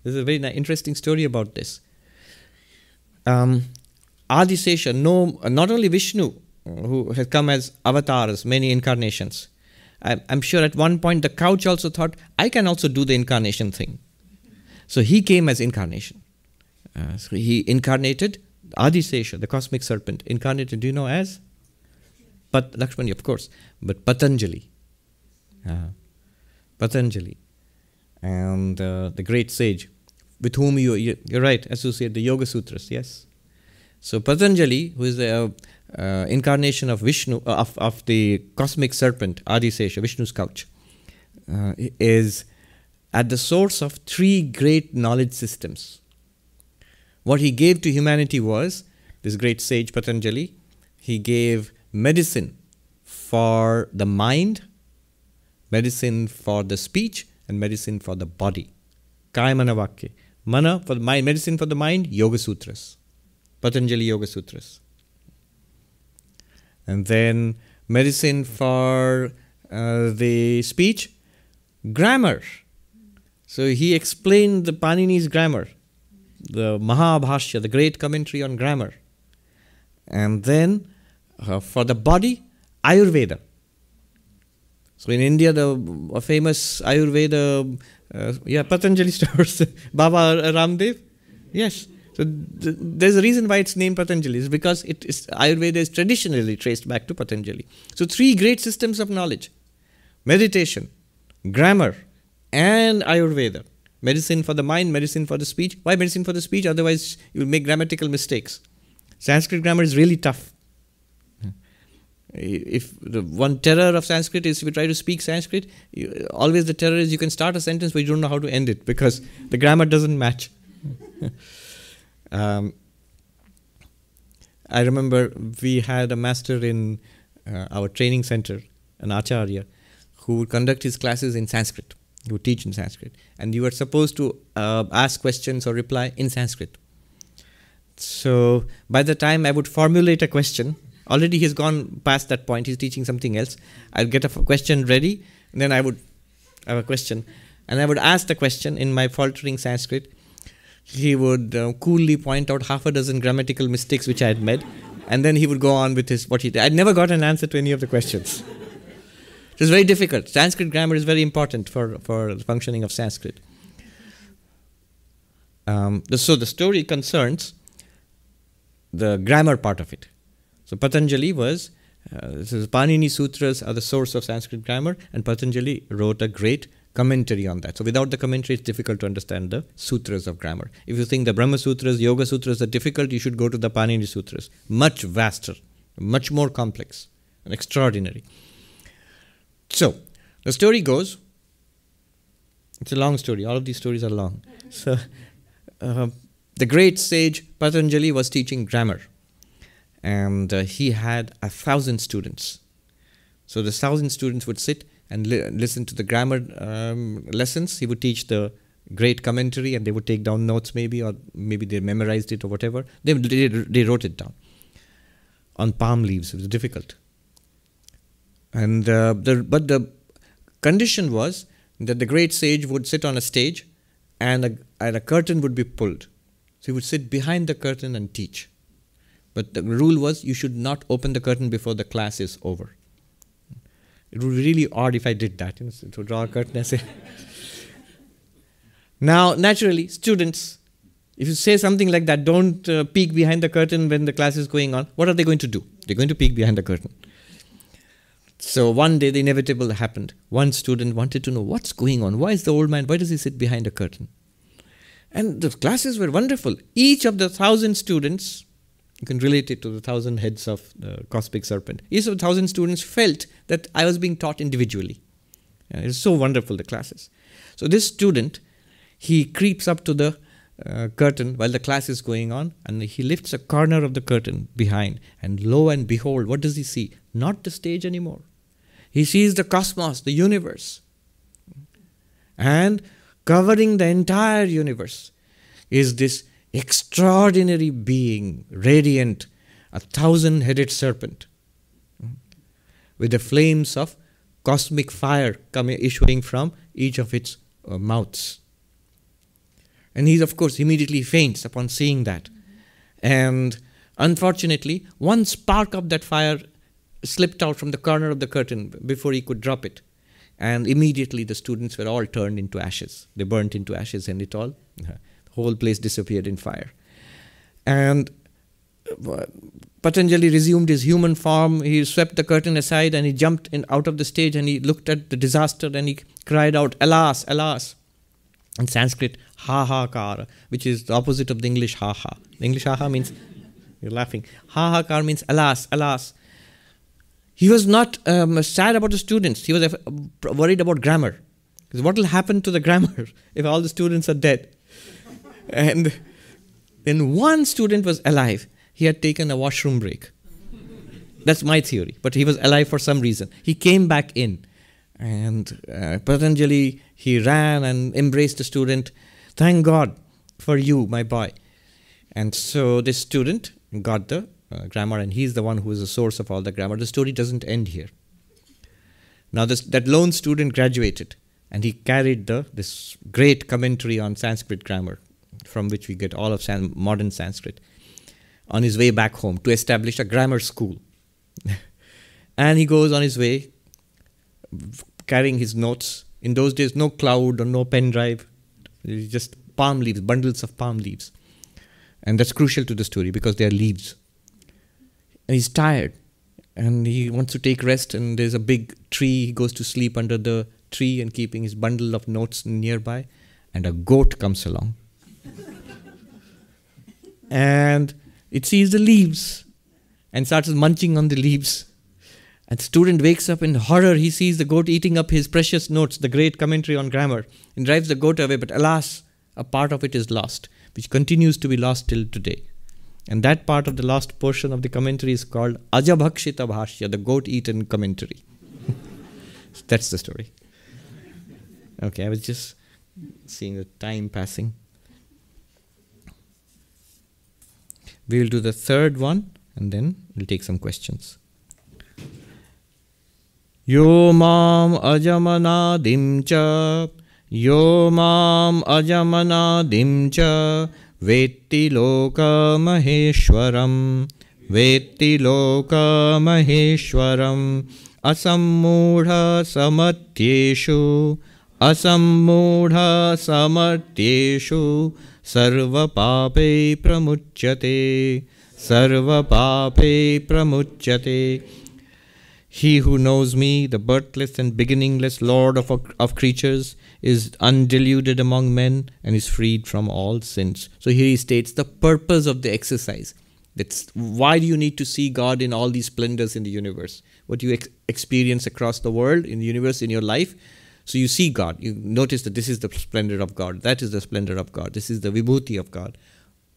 There's a very interesting story about this. Um, Adisesha, no, not only Vishnu, who has come as avatars, many incarnations. I'm sure at one point the couch also thought, I can also do the incarnation thing. So he came as incarnation. Uh, so he incarnated Adisesha, the cosmic serpent, incarnated, do you know as? Pat, Lakshmani, of course, but Patanjali. Uh, Patanjali. And uh, the great sage with whom you, you're right, associate the Yoga Sutras, yes? So Patanjali, who is the uh, incarnation of Vishnu, uh, of, of the cosmic serpent, Adisesha, Vishnu's couch, uh, is at the source of three great knowledge systems. What he gave to humanity was this great sage Patanjali, he gave medicine for the mind, medicine for the speech, and medicine for the body. Kaya Mana Vakya. Mana for the mind, medicine for the mind, Yoga Sutras. Patanjali Yoga Sutras. And then medicine for uh, the speech, grammar. So he explained the Panini's grammar the Mahabhashya, the great commentary on grammar. And then uh, for the body, Ayurveda. So in India, the famous Ayurveda, uh, yeah, Patanjali stores, Baba Ramdev. Yes. So th- there's a reason why it's named Patanjali, is because it is Ayurveda is traditionally traced back to Patanjali. So three great systems of knowledge: meditation, grammar, and Ayurveda medicine for the mind, medicine for the speech. Why medicine for the speech? Otherwise, you'll make grammatical mistakes. Sanskrit grammar is really tough. If the one terror of Sanskrit is if you try to speak Sanskrit, you, always the terror is you can start a sentence but you don't know how to end it because the grammar doesn't match. um, I remember we had a master in uh, our training center, an acharya, who would conduct his classes in Sanskrit He would teach in Sanskrit, and you were supposed to uh, ask questions or reply in Sanskrit. So by the time I would formulate a question, already he's gone past that point. He's teaching something else. I'd get a question ready, and then I would have a question, and I would ask the question in my faltering Sanskrit. He would uh, coolly point out half a dozen grammatical mistakes which I had made, and then he would go on with his what he did. I never got an answer to any of the questions. It is very difficult. Sanskrit grammar is very important for, for the functioning of Sanskrit. Um, the, so the story concerns the grammar part of it. So Patanjali was, uh, this is Panini Sutras are the source of Sanskrit grammar, and Patanjali wrote a great commentary on that. So without the commentary, it's difficult to understand the sutras of grammar. If you think the Brahma Sutras, Yoga Sutras are difficult, you should go to the Panini Sutras. Much vaster, much more complex, and extraordinary. So the story goes. It's a long story. All of these stories are long. So uh, the great sage Patanjali was teaching grammar, and uh, he had a thousand students. So the thousand students would sit and li- listen to the grammar um, lessons. He would teach the great commentary, and they would take down notes, maybe, or maybe they memorized it or whatever. They they, they wrote it down on palm leaves. It was difficult, and uh, the but the condition was that the great sage would sit on a stage, and a, and a curtain would be pulled. So he would sit behind the curtain and teach. But the rule was you should not open the curtain before the class is over. It would be really odd if I did that, you know, to draw a curtain and say. now, naturally, students, if you say something like that, don't uh, peek behind the curtain when the class is going on, what are they going to do? They're going to peek behind the curtain. So one day the inevitable happened. One student wanted to know what's going on. Why is the old man, why does he sit behind a curtain? And the classes were wonderful. Each of the thousand students, you can relate it to the thousand heads of the cosmic serpent, each of the thousand students felt that I was being taught individually. Yeah, it's so wonderful, the classes. So this student, he creeps up to the uh, curtain while the class is going on and he lifts a corner of the curtain behind and lo and behold what does he see not the stage anymore he sees the cosmos the universe and covering the entire universe is this extraordinary being radiant a thousand headed serpent with the flames of cosmic fire coming issuing from each of its uh, mouths and he, of course, immediately faints upon seeing that. And unfortunately, one spark of that fire slipped out from the corner of the curtain before he could drop it. And immediately the students were all turned into ashes. They burnt into ashes, and it all, whole place disappeared in fire. And Patanjali resumed his human form. He swept the curtain aside and he jumped in, out of the stage and he looked at the disaster and he cried out, Alas, alas. In Sanskrit, ha ha kar, which is the opposite of the English ha ha. The English ha ha means you're laughing. Ha ha kar means alas, alas. He was not um, sad about the students. He was worried about grammar. Because what will happen to the grammar if all the students are dead? And then one student was alive. He had taken a washroom break. That's my theory. But he was alive for some reason. He came back in. And uh, Patanjali, he ran and embraced the student. Thank God for you, my boy. And so this student got the uh, grammar, and he's the one who is the source of all the grammar. The story doesn't end here. Now, this, that lone student graduated, and he carried the, this great commentary on Sanskrit grammar, from which we get all of San, modern Sanskrit, on his way back home to establish a grammar school. and he goes on his way carrying his notes. In those days, no cloud or no pen drive, just palm leaves, bundles of palm leaves. And that's crucial to the story because they are leaves. And he's tired and he wants to take rest. And there's a big tree. He goes to sleep under the tree and keeping his bundle of notes nearby. And a goat comes along. And it sees the leaves and starts munching on the leaves and the student wakes up in horror. He sees the goat eating up his precious notes, the great commentary on grammar, and drives the goat away. But alas, a part of it is lost, which continues to be lost till today. And that part of the last portion of the commentary is called Ajabhakshita Bhashya, the goat eaten commentary. That's the story. Okay, I was just seeing the time passing. We will do the third one and then we'll take some questions. यो माम् अजमनादिं च यो माम् अजमनादिं च वेत्ति लोकमहेश्वरं वेत्ति लोकमहेश्वरम् असम्मूढसमत्येषु असम्मूढसमत्येषु सर्वपापै प्रमुच्यते सर्वपापै प्रमुच्यते He who knows me, the birthless and beginningless Lord of, of creatures, is undeluded among men and is freed from all sins. So here he states the purpose of the exercise. That's why do you need to see God in all these splendors in the universe? What you ex- experience across the world, in the universe, in your life. so you see God. You notice that this is the splendor of God. That is the splendor of God. This is the vibhuti of God.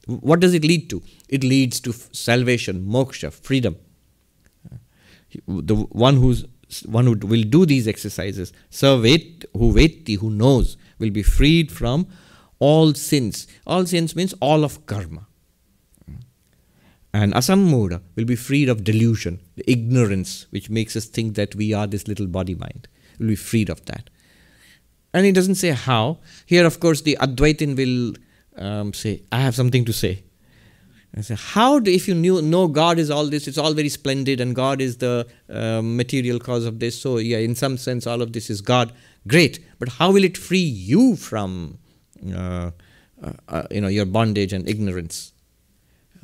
What does it lead to? It leads to salvation, moksha, freedom the one who's one who will do these exercises, Savet, who veti, who knows, will be freed from all sins. All sins means all of karma. And asammuda will be freed of delusion, the ignorance which makes us think that we are this little body mind. Will be freed of that. And he doesn't say how. Here, of course, the Advaitin will um, say, I have something to say. I say, how do, if you knew, know God is all this, it's all very splendid and God is the uh, material cause of this, so yeah, in some sense, all of this is God, great, but how will it free you from, uh, uh, uh, you know, your bondage and ignorance?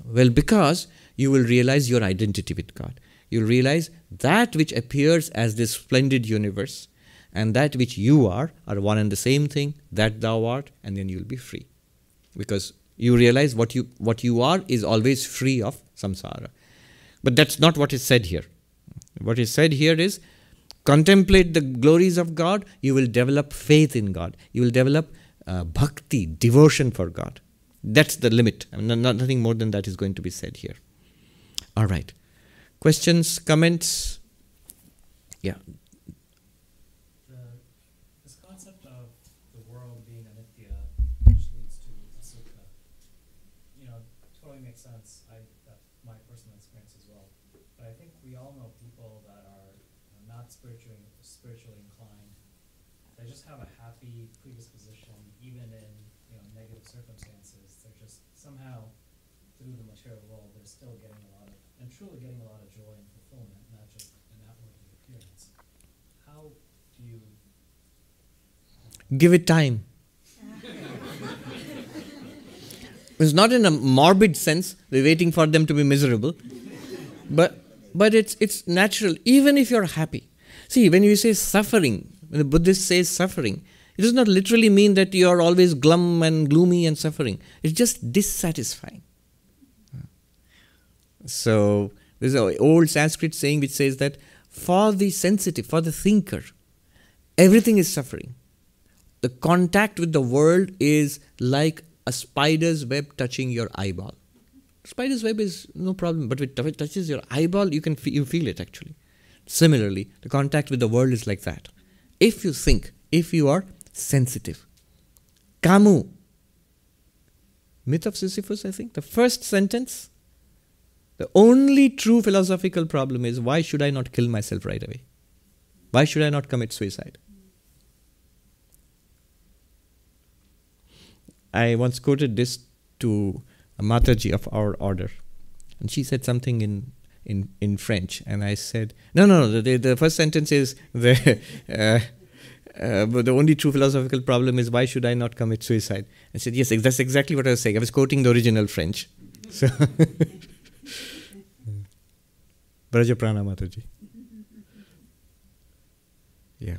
Well, because you will realize your identity with God. You'll realize that which appears as this splendid universe and that which you are are one and the same thing, that thou art, and then you'll be free. Because you realize what you what you are is always free of samsara. But that's not what is said here. What is said here is contemplate the glories of god you will develop faith in god. You will develop uh, bhakti devotion for god. That's the limit. I mean, not, nothing more than that is going to be said here. All right. Questions comments? Yeah Give it time. it's not in a morbid sense, we're waiting for them to be miserable. But but it's it's natural, even if you're happy. See, when you say suffering, when the Buddhist says suffering, it does not literally mean that you are always glum and gloomy and suffering. It's just dissatisfying. So there's an old Sanskrit saying which says that for the sensitive, for the thinker, everything is suffering the contact with the world is like a spider's web touching your eyeball. Spider's web is no problem, but if it touches your eyeball, you can you feel it actually. Similarly, the contact with the world is like that. If you think, if you are sensitive, Camus, myth of Sisyphus, I think, the first sentence, the only true philosophical problem is why should I not kill myself right away? Why should I not commit suicide? I once quoted this to a Mataji of our order, and she said something in in, in French, and I said, no, no, no. The, the first sentence is the. Uh, uh, but the only true philosophical problem is why should I not commit suicide? I said, yes, that's exactly what I was saying. I was quoting the original French. So, Brajaprana Mataji. Yeah.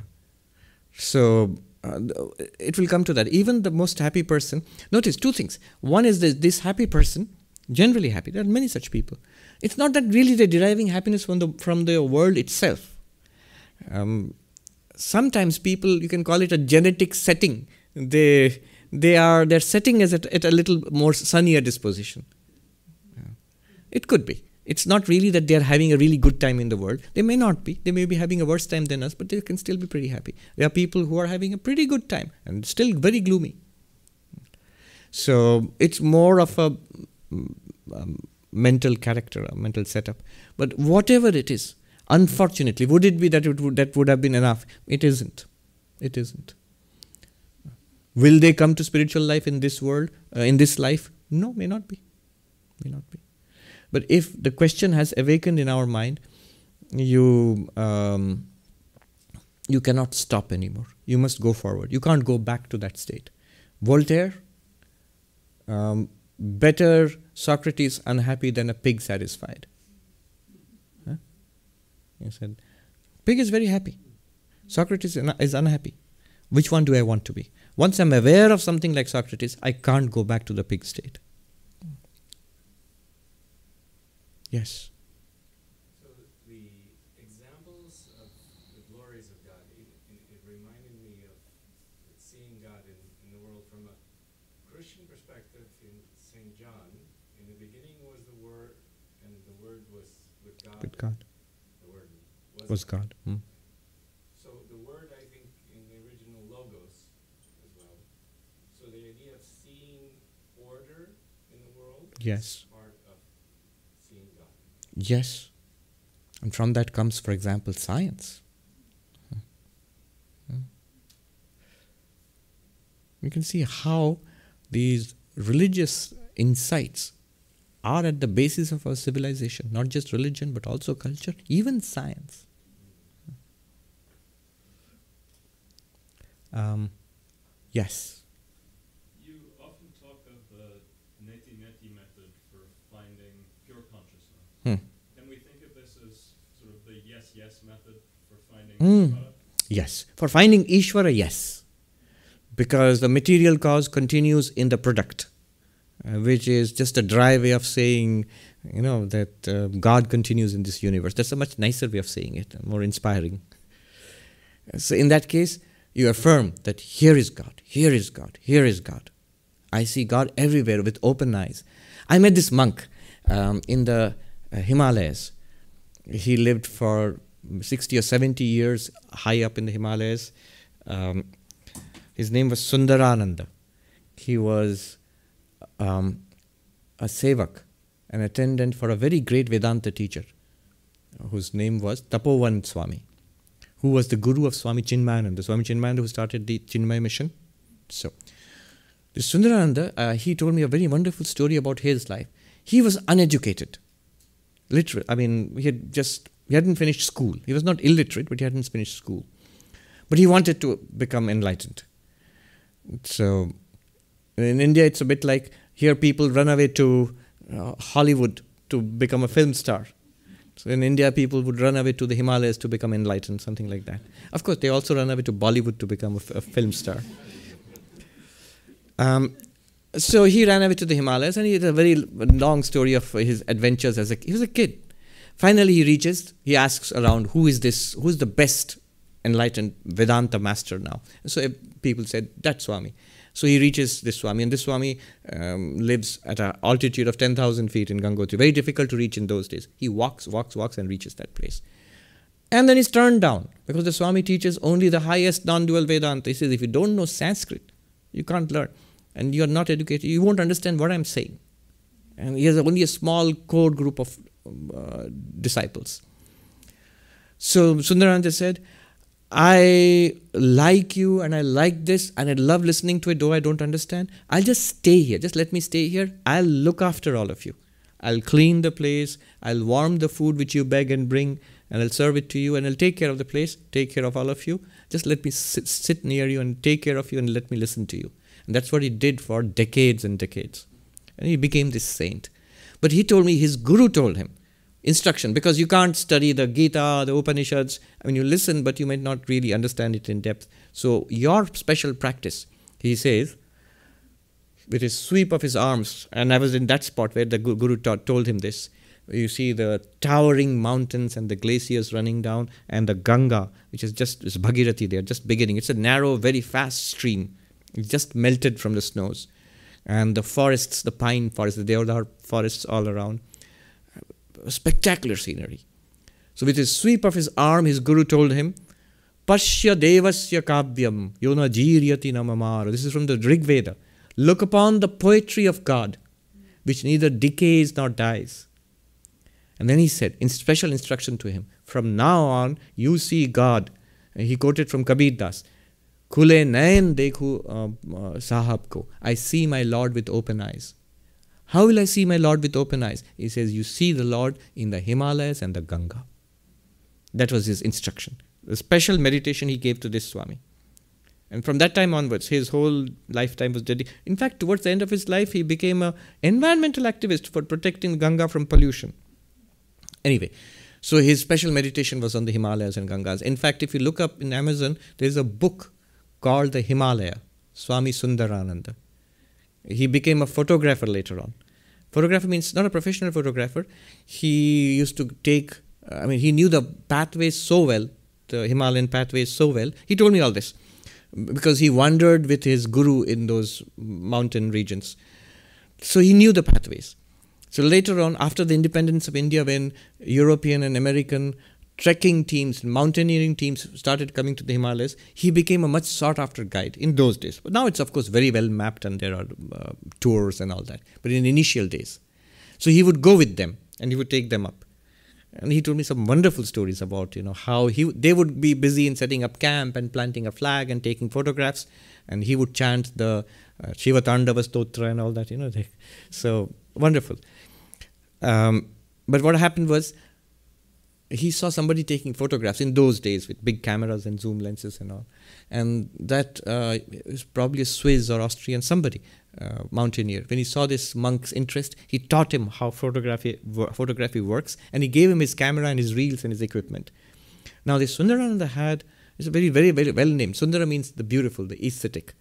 So, uh, it will come to that. Even the most happy person, notice two things. One is that this happy person, generally happy, there are many such people. It's not that really they're deriving happiness from the, from the world itself. Um, sometimes people, you can call it a genetic setting. They, they are, their setting is at, at a little more sunnier disposition. It could be. It's not really that they're having a really good time in the world. They may not be. They may be having a worse time than us, but they can still be pretty happy. There are people who are having a pretty good time and still very gloomy. So it's more of a um, mental character, a mental setup. But whatever it is, unfortunately, would it be that it would, that would have been enough? It isn't. It isn't. Will they come to spiritual life in this world, uh, in this life? No, may not be. May not be. But if the question has awakened in our mind, you um, you cannot stop anymore. You must go forward. You can't go back to that state. Voltaire, um, better Socrates unhappy than a pig satisfied. Huh? He said, Pig is very happy. Socrates is unhappy. Which one do I want to be? Once I'm aware of something like Socrates, I can't go back to the pig state. Yes. So the examples of the glories of God, it, it reminded me of seeing God in, in, the world from a Christian perspective in St. John. In the beginning was the Word, and the Word was with God. With God. The Word was, was God. God. Hmm. So the Word, I think, in the original Logos as well. So the idea of seeing order in the world. Yes. Yes. And from that comes, for example, science. Hmm. Hmm. We can see how these religious insights are at the basis of our civilization, not just religion, but also culture, even science. Hmm. Um, yes. Mm. Yes. For finding Ishvara, yes. Because the material cause continues in the product, uh, which is just a dry way of saying, you know, that uh, God continues in this universe. That's a much nicer way of saying it, more inspiring. So, in that case, you affirm that here is God, here is God, here is God. I see God everywhere with open eyes. I met this monk um, in the uh, Himalayas. He lived for 60 or 70 years high up in the Himalayas. Um, his name was Sundarananda. He was um, a sevak, an attendant for a very great Vedanta teacher, whose name was Tapovan Swami, who was the guru of Swami Chinmayananda, Swami Chinmayananda who started the Chinmaya mission. So, this Sundarananda, uh, he told me a very wonderful story about his life. He was uneducated, literally. I mean, he had just he hadn't finished school. He was not illiterate, but he hadn't finished school. But he wanted to become enlightened. So in India, it's a bit like here people run away to uh, Hollywood to become a film star. So in India, people would run away to the Himalayas to become enlightened, something like that. Of course, they also run away to Bollywood to become a, film star. Um, so he ran away to the Himalayas, and he had a very long story of his adventures as a he was a kid. Finally, he reaches, he asks around, who is this, who's the best enlightened Vedanta master now? So people said, that's Swami. So he reaches this Swami, and this Swami um, lives at an altitude of 10,000 feet in Gangotri. Very difficult to reach in those days. He walks, walks, walks, and reaches that place. And then he's turned down because the Swami teaches only the highest non dual Vedanta. He says, if you don't know Sanskrit, you can't learn. And you're not educated, you won't understand what I'm saying. And he has only a small core group of Um, uh, disciples. So Sundarananda said, I like you and I like this and I love listening to it, though I don't understand. I'll just stay here. Just let me stay here. I'll look after all of you. I'll clean the place. I'll warm the food which you beg and bring, and I'll serve it to you, and I'll take care of the place, take care of all of you. Just let me sit, sit near you and take care of you and let me listen to you. And that's what he did for decades and decades. And he became this saint. But he told me his guru told him instruction because you can't study the Gita, the Upanishads. I mean, you listen, but you might not really understand it in depth. So, your special practice, he says, with his sweep of his arms, and I was in that spot where the guru told him this. You see the towering mountains and the glaciers running down, and the Ganga, which is just is Bhagirathi there, just beginning. It's a narrow, very fast stream. It's just melted from the snows and the forests, the pine forests, there are forests all around. Spectacular scenery. So, with his sweep of his arm, his guru told him, Pashya devasya kavyam yona jiryati namamara. This is from the Rig Veda. Look upon the poetry of God, which neither decays nor dies. And then he said, in special instruction to him, from now on, you see God. And he quoted from Kabir Das. खुले नयन देखो sahab ko. I see my Lord with open eyes. How will I see my Lord with open eyes? He says, You see the Lord in the Himalayas and the Ganga. That was his instruction. The special meditation he gave to this Swami. And from that time onwards, his whole lifetime was dedicated. In fact, towards the end of his life, he became an environmental activist for protecting Ganga from pollution. Anyway, So his special meditation was on the Himalayas and Gangas. In fact, if you look up in Amazon, there is a book called The Himalaya, Swami Sundarananda. He became a photographer later on. Photographer means not a professional photographer. He used to take, I mean, he knew the pathways so well, the Himalayan pathways so well. He told me all this because he wandered with his guru in those mountain regions. So he knew the pathways. So later on, after the independence of India, when European and American trekking teams, mountaineering teams started coming to the Himalayas, he became a much sought after guide in those days. But now it's, of course, very well mapped and there are uh, tours and all that. But in initial days. So he would go with them and he would take them up. And he told me some wonderful stories about, you know, how he they would be busy in setting up camp and planting a flag and taking photographs, and he would chant the uh, Shiva Tandava Stotra and all that, you know. So wonderful. Um, but what happened was he saw somebody taking photographs in those days with big cameras and zoom lenses and all. And that uh, was probably a Swiss or Austrian somebody, uh, mountaineer. When he saw this monk's interest, he taught him how photography, photography works and he gave him his camera and his reels and his equipment. Now, this Sundarananda had is a very, very, very well named. Sundara means the beautiful, the aesthetic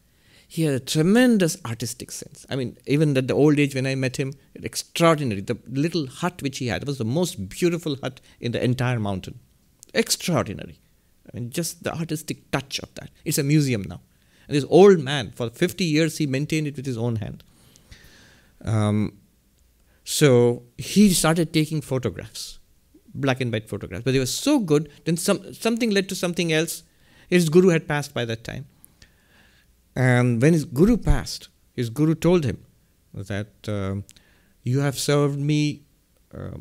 he had a tremendous artistic sense. I mean, even at the old age when I met him, extraordinary. The little hut which he had was the most beautiful hut in the entire mountain. Extraordinary. I mean, just the artistic touch of that. It's a museum now. And this old man, for 50 years, he maintained it with his own hand. Um, so he started taking photographs, black and white photographs. But they were so good, then some, something led to something else. His guru had passed by that time. And when his guru passed, his guru told him that uh, you have served me uh,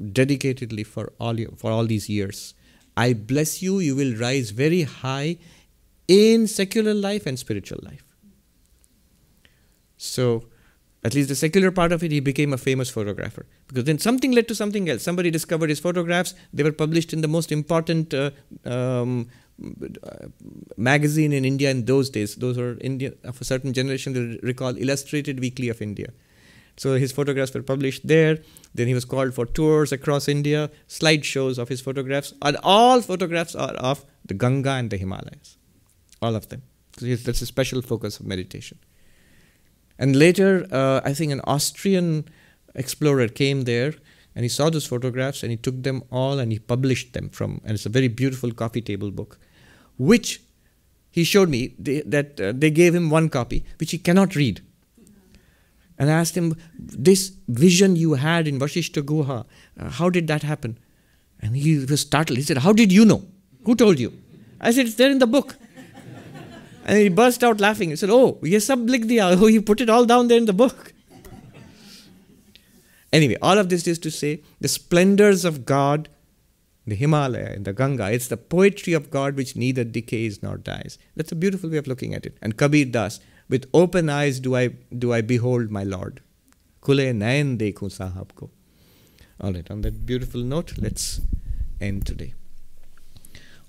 dedicatedly for all you, for all these years. I bless you. You will rise very high in secular life and spiritual life. So, at least the secular part of it, he became a famous photographer. Because then something led to something else. Somebody discovered his photographs. They were published in the most important uh, um, magazine in India in those days. Those were India of a certain generation. They recall Illustrated Weekly of India. So his photographs were published there. Then he was called for tours across India, slideshows of his photographs, and all photographs are of the Ganga and the Himalayas, all of them. So that's a special focus of meditation. And later, uh, I think an Austrian explorer came there and he saw those photographs and he took them all and he published them from, and it's a very beautiful coffee table book which he showed me they, that uh, they gave him one copy, which he cannot read. And I asked him, This vision you had in Vashishta Guha, uh, how did that happen? And he was startled. He said, How did you know? Who told you? I said, It's there in the book. and he burst out laughing. He said, Oh, ye sab diya. Oh, you put it all down there in the book. anyway, all of this is to say the splendors of God the Himalaya, in the Ganga. It's the poetry of God which neither decays nor dies. That's a beautiful way of looking at it. And Kabir Das, with open eyes do I do I behold my Lord. Kule nayan dekhu sahab ko. All right, on that beautiful note, let's end today.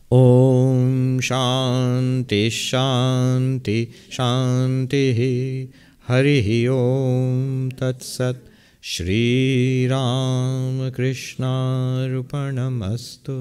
Om Shanti Shanti Shanti Hari Om Tat Sat श्रीरामकृष्णार्पणमस्तु